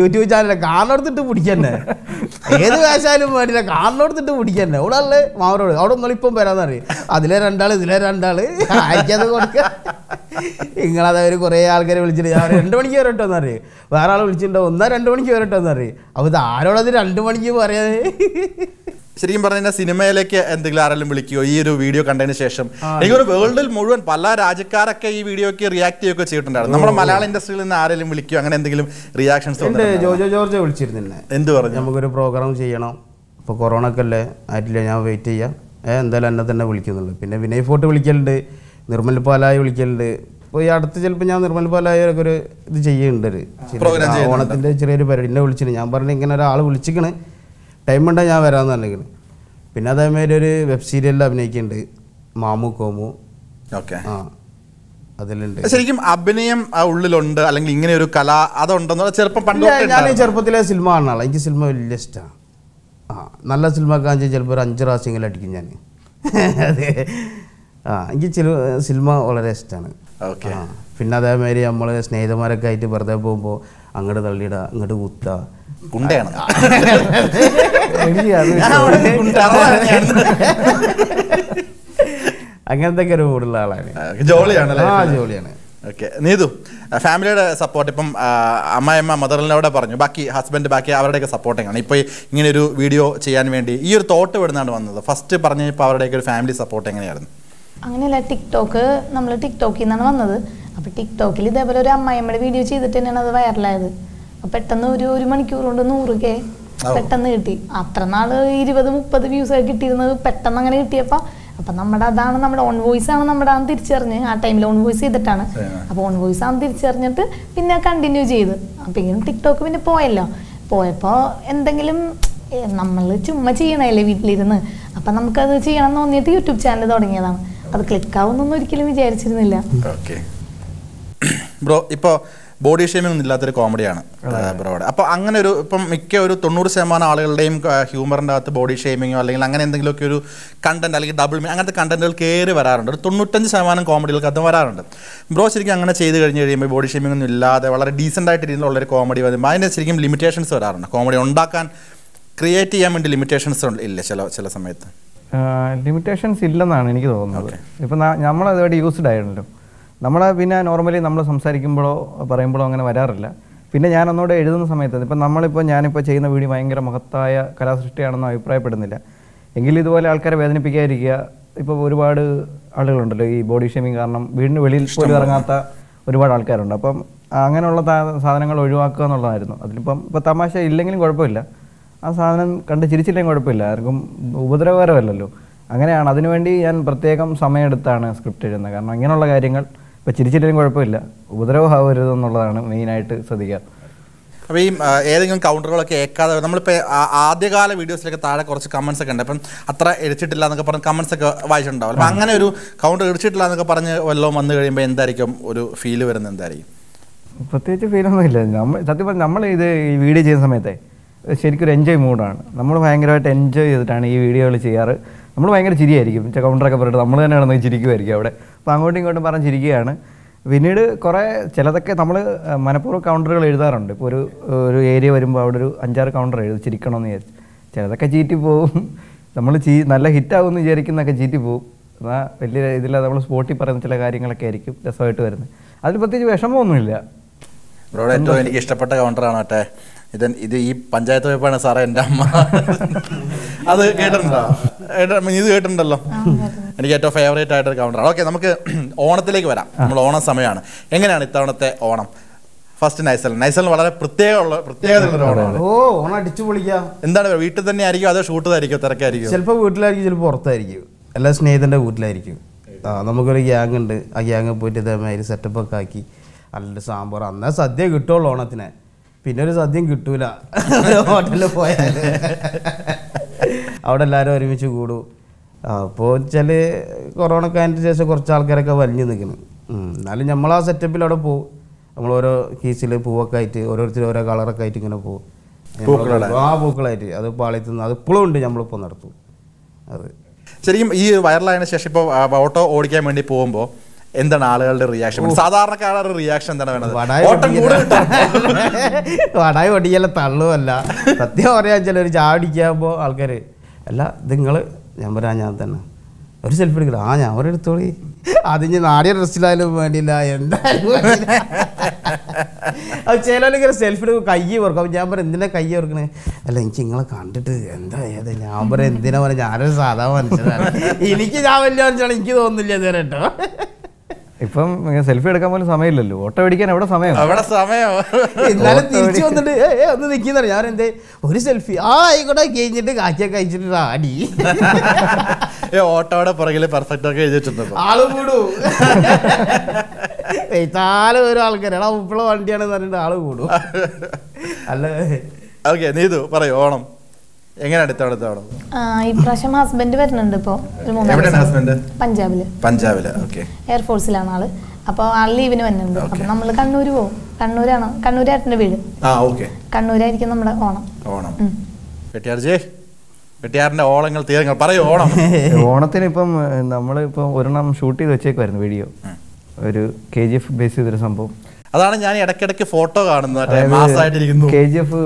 യൂട്യൂബ് ചാനലിൽ കാണെടുത്തിട്ട് പിടിക്കന്നെ. ഏത് വേശാലും വേണ്ടില്ല. കാണെടുത്തിട്ട് പിടിക്കന്നെ. ഇവിടെ ഉള്ള മാവരോട് അവിടെ ഒന്നും ഇപ്പം വരാന്ന് പറയും. അതിലെ രണ്ടാൾ ഇതിലെ രണ്ടാൾ. അയക്കാതെ കൊടുക്ക. നിങ്ങളത് അവർ കുറേ ആൾക്കാരെ വിളിച്ചിട്ട് ഞാൻ രണ്ട് മണിക്ക് വരട്ടോ എന്ന് പറയും. വേറെ ആൾ വിളിച്ചിട്ടുണ്ടോ? ഒന്നാ രണ്ട് മണിക്ക് വരട്ടോ അറിയേ അപ്പൊ അപ്പോൾ ഇത് ആരോടത് രണ്ട് മണിക്ക് പറയാതെ ശരിക്കും പറഞ്ഞാൽ സിനിമയിലേക്ക് എന്തെങ്കിലും ആരെങ്കിലും വിളിക്കുകയോ ഈ ഒരു വീഡിയോ കണ്ടതിന് ശേഷം. എനിക്കൊരു വേൾഡിൽ മുഴുവൻ പല രാജ്യക്കാരൊക്കെ ഈ വീഡിയോക്ക് റിയാക്ട് ചെയ്യുകയൊക്കെ ചെയ്തിട്ടുണ്ടായിരുന്നു. നമ്മുടെ മലയാള ഇൻഡസ്ട്രിയിൽ നിന്ന് ആരെങ്കിലും വിളിക്കുകയോ അങ്ങനെ എന്തെങ്കിലും റിയാക്ഷൻസ് ജോജോ ജോർജ് വിളിച്ചിരുന്നില്ലേ എന്ത് പറഞ്ഞു? നമുക്കൊരു പ്രോഗ്രാം ചെയ്യണം. ഇപ്പോൾ കൊറോണ ഒക്കെ അല്ലേ? ആയിട്ടില്ല? ഞാൻ വെയിറ്റ് ചെയ്യാം. ഏഹ് എന്തായാലും എന്നെ തന്നെ വിളിക്കുന്നുള്ളൂ. പിന്നെ വിനയ് ഫോർട്ട് വിളിക്കലുണ്ട്. നിർമ്മൽ പാലായി വിളിക്കലുണ്ട്. ഇപ്പോൾ ഈ അടുത്ത് ചിലപ്പോൾ ഞാൻ നിർമ്മൽ പാലായൊക്കെ ഒരു ഇത് ചെയ്യുന്നുണ്ട് ഒരു. ഓണത്തിന്റെ ചെറിയൊരു പരിപാടി. എന്നെ വിളിച്ചിട്ട് ഞാൻ പറഞ്ഞു ഇങ്ങനെ ഒരാൾ വിളിച്ചിക്കണ് ടൈം ഉണ്ടെങ്കിൽ ഞാൻ വരാമെന്ന് പറഞ്ഞിരിക്കണ്. പിന്നെ അതേമാതിരി ഒരു വെബ് സീരിയലിൽ അഭിനയിക്കുന്നുണ്ട് മാമു കോമു. ഓക്കെ. ആ അതിലുണ്ട്. ശരിക്കും അഭിനയം ആ ഉള്ളിലുണ്ട് അല്ലെങ്കിൽ ഇങ്ങനെ ഒരു കല അതുണ്ടെന്ന് ചെറുപ്പം പണ്ട് ഞാൻ ചെറുപ്പത്തിലെ സിനിമ കാണാനുള്ള എനിക്ക് സിനിമ വലിയ ഇഷ്ടമാണ് ആ നല്ല സിനിമ കാണിച്ചാൽ ചിലപ്പോൾ ഒരു അഞ്ച് പ്രാവശ്യമെങ്കിലും അടിക്കും ഞാൻ. അതെ. ആ എനിക്ക് ചില സിനിമ വളരെ ഇഷ്ടമാണ് ഓക്കെ. പിന്നെ അതേമാതിരി നമ്മൾ സ്നേഹിതന്മാരൊക്കെ ആയിട്ട് വെറുതെ പോകുമ്പോൾ അങ്ങോട്ട് തള്ളിയിടുക അങ്ങോട്ട് കുത്തുക ഗുണ്ടയാണ്. അങ്ങനത്തെ ഒക്കെ ഒരു മൂടുള്ള ആളാണ്. ജോളിയാണ് ആ ജോളിയാണ്. ഓക്കെ. നീതു ഫാമിലിയുടെ സപ്പോർട്ട് ഇപ്പം അമ്മായിമ്മ മദറിനോടെ പറഞ്ഞു. ബാക്കി ഹസ്ബൻഡ് ബാക്കി അവരുടെയൊക്കെ സപ്പോർട്ടിങ് ആണ്. ഇപ്പോൾ ഇങ്ങനെ ഒരു വീഡിയോ ചെയ്യാൻ വേണ്ടി ഈ ഒരു തോട്ട് എവിടുന്നാണ് വന്നത്. ഫസ്റ്റ് പറഞ്ഞപ്പോൾ അവരുടെയൊക്കെ ഒരു ഫാമിലി സപ്പോർട്ട് എങ്ങനെയായിരുന്നു? അങ്ങനെയല്ല ടിക്ടോക്ക് നമ്മൾ ടിക്ടോക്കിൽ നിന്നാണ് വന്നത്. അപ്പോൾ ടിക്ടോക്കിൽ ഇതേപോലെ ഒരു അമ്മായിമ്മയുടെ വീഡിയോ ചെയ്തിട്ട് തന്നെയാണ് അത് വൈറലായത് അപ്പോൾ പെട്ടെന്ന് ഒരു ഒരു മണിക്കൂർ കൊണ്ട് നൂറ് കെ. പെട്ടെന്ന് കിട്ടി. അത്ര നാൾ ഇരുപത് മുപ്പത് വ്യൂസ് ഒക്കെ കിട്ടിയിരുന്നത് പെട്ടെന്ന് അങ്ങനെ കിട്ടിയപ്പോ അപ്പൊ നമ്മുടെ അതാണ് നമ്മുടെ ഓൺ വോയിസ് ആണ് നമ്മുടെ ആണ് തിരിച്ചറിഞ്ഞ് ആ ടൈമിൽ ഓൺ വോയിസ് ചെയ്തിട്ടാണ്. അപ്പൊ ഓൺ വോയിസ് ആണ് തിരിച്ചറിഞ്ഞിട്ട് പിന്നെ കണ്ടിന്യൂ ചെയ്ത്. അപ്പൊ ഇങ്ങനെ ടിക്ടോക്ക് പിന്നെ പോയല്ലോ. പോയപ്പോ എന്തെങ്കിലും നമ്മൾ ചുമ്മാ ചെയ്യണല്ലേ വീട്ടിലിരുന്ന്. അപ്പൊ നമുക്കത് ചെയ്യണം എന്ന് തോന്നിയിട്ട് യൂട്യൂബ് ചാനൽ തുടങ്ങിയതാണ്. അത് ക്ലിക്ക് ആവുന്നൊന്നും ഒരിക്കലും വിചാരിച്ചിരുന്നില്ല. ഓക്കെ. ബ്രോ ഇപ്പോൾ ബോഡി ഷേമിംഗ് ഒന്നും ഇല്ലാത്തൊരു കോമഡിയാണ് ബ്രോഡ് അപ്പോൾ അങ്ങനെ ഒരു ഇപ്പം മിക്ക ഒരു തൊണ്ണൂറ് ശതമാനം ആളുകളുടെയും ഹ്യൂമറിന്റെ അകത്ത് ബോഡി ഷേമിങ്ങോ അല്ലെങ്കിൽ അങ്ങനെ എന്തെങ്കിലുമൊക്കെ ഒരു കണ്ടന്റ് അല്ലെങ്കിൽ ഡബിൾ മീ അങ്ങനത്തെ കണ്ടന്റുകൾ കയറി വരാറുണ്ട്. ഒരു തൊണ്ണൂറ്റഞ്ച് ശതമാനം കോമഡികൾക്ക് അത് വരാറുണ്ട്. ബ്രോ ശരിക്കും അങ്ങനെ ചെയ്ത് കഴിഞ്ഞ് കഴിയുമ്പോൾ ബോഡി ഷേമിംഗ് ഒന്നും ഇല്ലാതെ വളരെ ഡീസന്റ് ആയിട്ട് രീതിയിലുള്ള ഒരു കോമഡി വരുമ്പോൾ അതിന് ശരിക്കും ലിമിറ്റേഷൻസ് വരാറുണ്ട്. കോമഡി ഉണ്ടാക്കാൻ ക്രിയേറ്റ് ചെയ്യാൻ വേണ്ടി ലിമിറ്റേഷൻസ് ഇല്ല ചില ചില സമയത്ത്. ലിമിറ്റേഷൻസ് ഇല്ലെന്നാണ് എനിക്ക് തോന്നുന്നത്. ഇപ്പം നമ്മൾ അതുമായിട്ട് യൂസ്ഡ് ആയിരുന്നല്ലോ നമ്മൾ പിന്നെ നോർമലി നമ്മൾ സംസാരിക്കുമ്പോഴോ പറയുമ്പോഴോ അങ്ങനെ വരാറില്ല. പിന്നെ ഞാൻ ഒന്നുകൂടെ എഴുതുന്ന സമയത്ത് ഇപ്പം നമ്മളിപ്പോൾ ഞാനിപ്പോൾ ചെയ്യുന്ന വീഡിയോ ഭയങ്കര മഹത്തായ കലാസൃഷ്ടിയാണെന്ന് അഭിപ്രായപ്പെടുന്നില്ല. എങ്കിലും ഇതുപോലെ ആൾക്കാരെ വേദനിപ്പിക്കാതിരിക്കുക ഇപ്പോൾ ഒരുപാട് ആളുകളുണ്ടല്ലോ ഈ ബോഡി ഷേമിങ് കാരണം വീടിന് വെളിയിൽ പോലും ഇറങ്ങാത്ത ഒരുപാട് ആൾക്കാരുണ്ട്. അപ്പം അങ്ങനെയുള്ള സാധനങ്ങൾ ഒഴിവാക്കുക എന്നുള്ളതായിരുന്നു. അതിലിപ്പം ഇപ്പോൾ തമാശ ഇല്ലെങ്കിലും കുഴപ്പമില്ല. ആ സാധനം കണ്ട് ചിരിച്ചില്ലെങ്കിൽ കുഴപ്പമില്ല. ആർക്കും ഉപദ്രവകരമല്ലല്ലോ. അങ്ങനെയാണ്. അതിനുവേണ്ടി ഞാൻ പ്രത്യേകം സമയമെടുത്താണ് സ്ക്രിപ്റ്റ് എഴുതുന്നത്. കാരണം ഇങ്ങനെയുള്ള കാര്യങ്ങൾ ഇപ്പോൾ ചിരിച്ചില്ലെങ്കിലും കുഴപ്പമില്ല. ഉപദ്രവമാവരുത് എന്നുള്ളതാണ് മെയിനായിട്ട് ശ്രദ്ധിക്കുക. അപ്പോൾ ഈ ഏതെങ്കിലും കൗണ്ടറുകളൊക്കെ ഏക്കാതെ നമ്മളിപ്പോൾ ആദ്യകാല വീഡിയോസിലൊക്കെ താഴെ കുറച്ച് കമൻസ് ഒക്കെ ഉണ്ട്. അപ്പം അത്ര എടിച്ചിട്ടില്ല എന്നൊക്കെ പറഞ്ഞ് കമൻസ് ഒക്കെ വായിച്ചിട്ടുണ്ടാവും. അപ്പം അങ്ങനെ ഒരു കൗണ്ടർ ഇടിച്ചിട്ടില്ല എന്നൊക്കെ പറഞ്ഞ് വല്ലതും വന്നു കഴിയുമ്പോൾ എന്തായിരിക്കും ഒരു ഫീൽ വരുന്നത് എന്തായിരിക്കും? പ്രത്യേകിച്ച് ഫീലൊന്നും ഇല്ല. നമ്മൾ സത്യം പറഞ്ഞാൽ നമ്മൾ ഇത് ഈ വീഡിയോ ചെയ്യുന്ന സമയത്തെ ശരിക്കും ഒരു എൻജോയ് മൂഡാണ് നമ്മൾ ഭയങ്കരമായിട്ട് എൻജോയ് ചെയ്തിട്ടാണ് ഈ വീഡിയോകൾ ചെയ്യാറ്. നമ്മൾ ഭയങ്കര ചിരിയായിരിക്കും. കൗണ്ടറൊക്കെ പറഞ്ഞിട്ട് നമ്മൾ തന്നെ നടന്ന് ചിരിക്കുമായിരിക്കും അവിടെ. അപ്പോൾ അങ്ങോട്ടും ഇങ്ങോട്ടും പറഞ്ഞിരിക്കുകയാണ്. പിന്നീട് കുറേ ചിലതൊക്കെ നമ്മൾ മനഃപൂർവം കൗണ്ടറുകൾ എഴുതാറുണ്ട്. ഇപ്പോൾ ഒരു ഒരു ഏരിയ വരുമ്പോൾ അവിടെ ഒരു അഞ്ചാറ് കൗണ്ടർ എഴുതിച്ചിരിക്കണം ചിരിക്കണമെന്ന് വിചാരിച്ച്. ചിലതൊക്കെ ചീറ്റി പോകും നമ്മൾ ചീ നല്ല ഹിറ്റാകുമെന്ന് വിചാരിക്കുന്നതൊക്കെ ചീറ്റി പോകും എന്നാൽ വലിയ ഇതിൽ നമ്മൾ സ്പോട്ടിൽ പറയുന്ന ചില കാര്യങ്ങളൊക്കെ ആയിരിക്കും രസമായിട്ട് വരുന്നത്. അതിൽ പ്രത്യേകിച്ച് വിഷമമൊന്നുമില്ല. ഇവിടെ ഏറ്റവും എനിക്ക് ഇഷ്ടപ്പെട്ട കൗണ്ടറാണ് മറ്റേ ഇത് ഇത് ഈ പഞ്ചായത്ത് പോയപ്പോഴാണ് സാറേ എന്റെ അമ്മ. അത് കേട്ടിട്ടുണ്ടോ? കേട്ടോ? ഇത് കേട്ടിട്ടുണ്ടല്ലോ. എനിക്ക് ഏറ്റവും ഫേവറേറ്റ് ആയിട്ടൊരു കൗണ്ടറാണ് ഓക്കെ നമുക്ക് ഓണത്തിലേക്ക് വരാം. നമ്മൾ ഓണ സമയമാണ്. എങ്ങനെയാണ് ഇത്തവണത്തെ ഓണം? First nasal. നൈസൽ വളരെ പ്രത്യേകമുള്ള പ്രത്യേകതയുള്ള ഓണമാണ്. ഓ ഓണം അടിച്ചു പൊളിക്കാം. എന്താണ് വീട്ടിൽ തന്നെ ആയിരിക്കും അതോ ഷൂട്ടിലായിരിക്കും തിരക്കായിരിക്കും? ചിലപ്പോൾ വീട്ടിലായിരിക്കും ചിലപ്പോൾ പുറത്തായിരിക്കും. എല്ലാ സ്നേഹിതന്റെ വീട്ടിലായിരിക്കും. ആ നമുക്കൊരു ഗ്യാങ് ഉണ്ട്. ആ ഗ്യാങ് പോയിട്ട് ഇതേമാതിരി സെറ്റപ്പ് ഒക്കെ ആക്കി നല്ല സാമ്പാർ. അന്നേ സദ്യ കിട്ടുള്ളൂ ഓണത്തിന്. പിന്നെ ഒരു സദ്യം കിട്ടൂല. ഹോട്ടലിൽ പോയാൽ അവിടെ എല്ലാവരും ഒരുമിച്ച് കൂടും. അപ്പോൾ വെച്ചാൽ കൊറോണ കഴിഞ്ഞ ശേഷം കുറച്ച് ആൾക്കാരൊക്കെ വലിഞ്ഞു നിൽക്കണം എന്നാലും നമ്മൾ ആ സെറ്റപ്പിൽ അവിടെ പോകും നമ്മൾ ഓരോ കീസിൽ പൂവൊക്കെ ആയിട്ട് ഓരോരുത്തർ ഓരോ കളറൊക്കെ ആയിട്ട് ഇങ്ങനെ പോകും? ആ പൂക്കളായിട്ട്. അത് പാളിത്തുനിന്ന് അത് ഇപ്പോഴും ഉണ്ട് നമ്മളിപ്പോൾ നടത്തും. അത്. ശരിക്കും ഈ വൈറലായതിനു ശേഷം ഇപ്പോൾ ഓട്ടോ ഓടിക്കാൻ വേണ്ടി പോകുമ്പോൾ എന്താണ് ആളുകളുടെ റിയാക്ഷൻ സാധാരണക്കാരുടെ റിയാക്ഷൻ എന്താണ് വേണ്ടത്? വടായി ഒടിയല്ല തള്ളുമല്ല സത്യം പറയാൻ ചില ഒരു ചാടിക്കുമ്പോൾ ആൾക്കാർ അല്ല നിങ്ങൾ ഞാൻ പറയാം ഞാൻ തന്നെ. ഒരു സെൽഫി എടുക്കില്ല ആ ഞാൻ ഒരു എടുത്തോളി. അതിന് നാടിയ ഡ്രസ്സിലായാലും വേണ്ടിയില്ല എന്തായാലും. അത് ചിലരിങ്ങനെ സെൽഫി എടുക്കും കൈ ഓർക്കും ഞാൻ പറയാം എന്തിനാ കൈ ഓർക്കണേ അല്ല എനിക്ക് നിങ്ങളെ കണ്ടിട്ട് എന്താ ഏത്? ഞാൻ പറയാം എന്തിനാ പറയാം? ഞാനൊരു സാധാ മനുഷ്യനാണ്. എനിക്ക് ഞാൻ വലിയ മനുഷ്യനാണ്. എനിക്ക് തോന്നുന്നില്ല ഇതുവരെ കേട്ടോ. ഇപ്പം സെൽഫി എടുക്കാൻ പോലും സമയമില്ലല്ലോ. ഓട്ടോ പിടിക്കാൻ എവിടെ സമയം? അവിടെ സമയം. എന്നാലും തിരിച്ചു വന്നിട്ട് ഏ ഒന്ന് നിൽക്കുന്ന ഞാൻ എന്തേ ഒരു സെൽഫി ആ ആയിക്കോട്ടെ കഴിഞ്ഞിട്ട് കാച്ചൊക്കെ കഴിച്ചിട്ട് ആടി. ഓട്ടോടെ ഓട്ടോയുടെ പുറകിൽ പെർഫെക്റ്റ് ഒക്കെ എഴുതിയിട്ടുണ്ട്. ആൾ കൂടും. താല ഒരു ആൾക്കാർ എടാ ഉപ്പള വണ്ടിയാണെന്ന് പറഞ്ഞിട്ട് ആൾ കൂടും. അല്ല ഓക്കെ നീതു പറയൂ ഓണം. എങ്ങനെയാണ് ഇത്തവണത്തെ ഓണം ഈ ഇപ്രാവശ്യം ഹസ്ബൻഡ് വരുന്നുണ്ട് ഇപ്പോൾ ഹസ്ബൻഡ് പഞ്ചാബിൽ. പഞ്ചാബിൽ ഓക്കെ എയർഫോഴ്സിലാണ് ആൾ. അപ്പോൾ ആൾ ലീവിന് വരുന്നുണ്ട്. അപ്പം നമ്മൾ കണ്ണൂർ പോകും കണ്ണൂരാണ്. കണ്ണൂരായിട്ടിന്റെ വീട്. ആ ഓക്കെ കണ്ണൂരായിരിക്കും നമ്മുടെ ഓണം. ഓണം. വെട്ടിയാർജി വെട്ടിയാറിന്റെ ഓളങ്ങൾ തീരങ്ങൾ. പറയൂ ഓണം. ഓണത്തിന് ഇപ്പം നമ്മളിപ്പം ഒരെണ്ണം ഷൂട്ട് ചെയ്ത് വെച്ചേക്കുമായിരുന്നു വീഡിയോ ഒരു കെ ജി എഫ് ബേസ് ചെയ്തൊരു സംഭവം. അതാണ് ഞാൻ ഇടയ്ക്കിടയ്ക്ക് ഫോട്ടോ കാണുന്നത്. മാസമായിട്ടിരിക്കുന്നു കെ ജി. എഫ്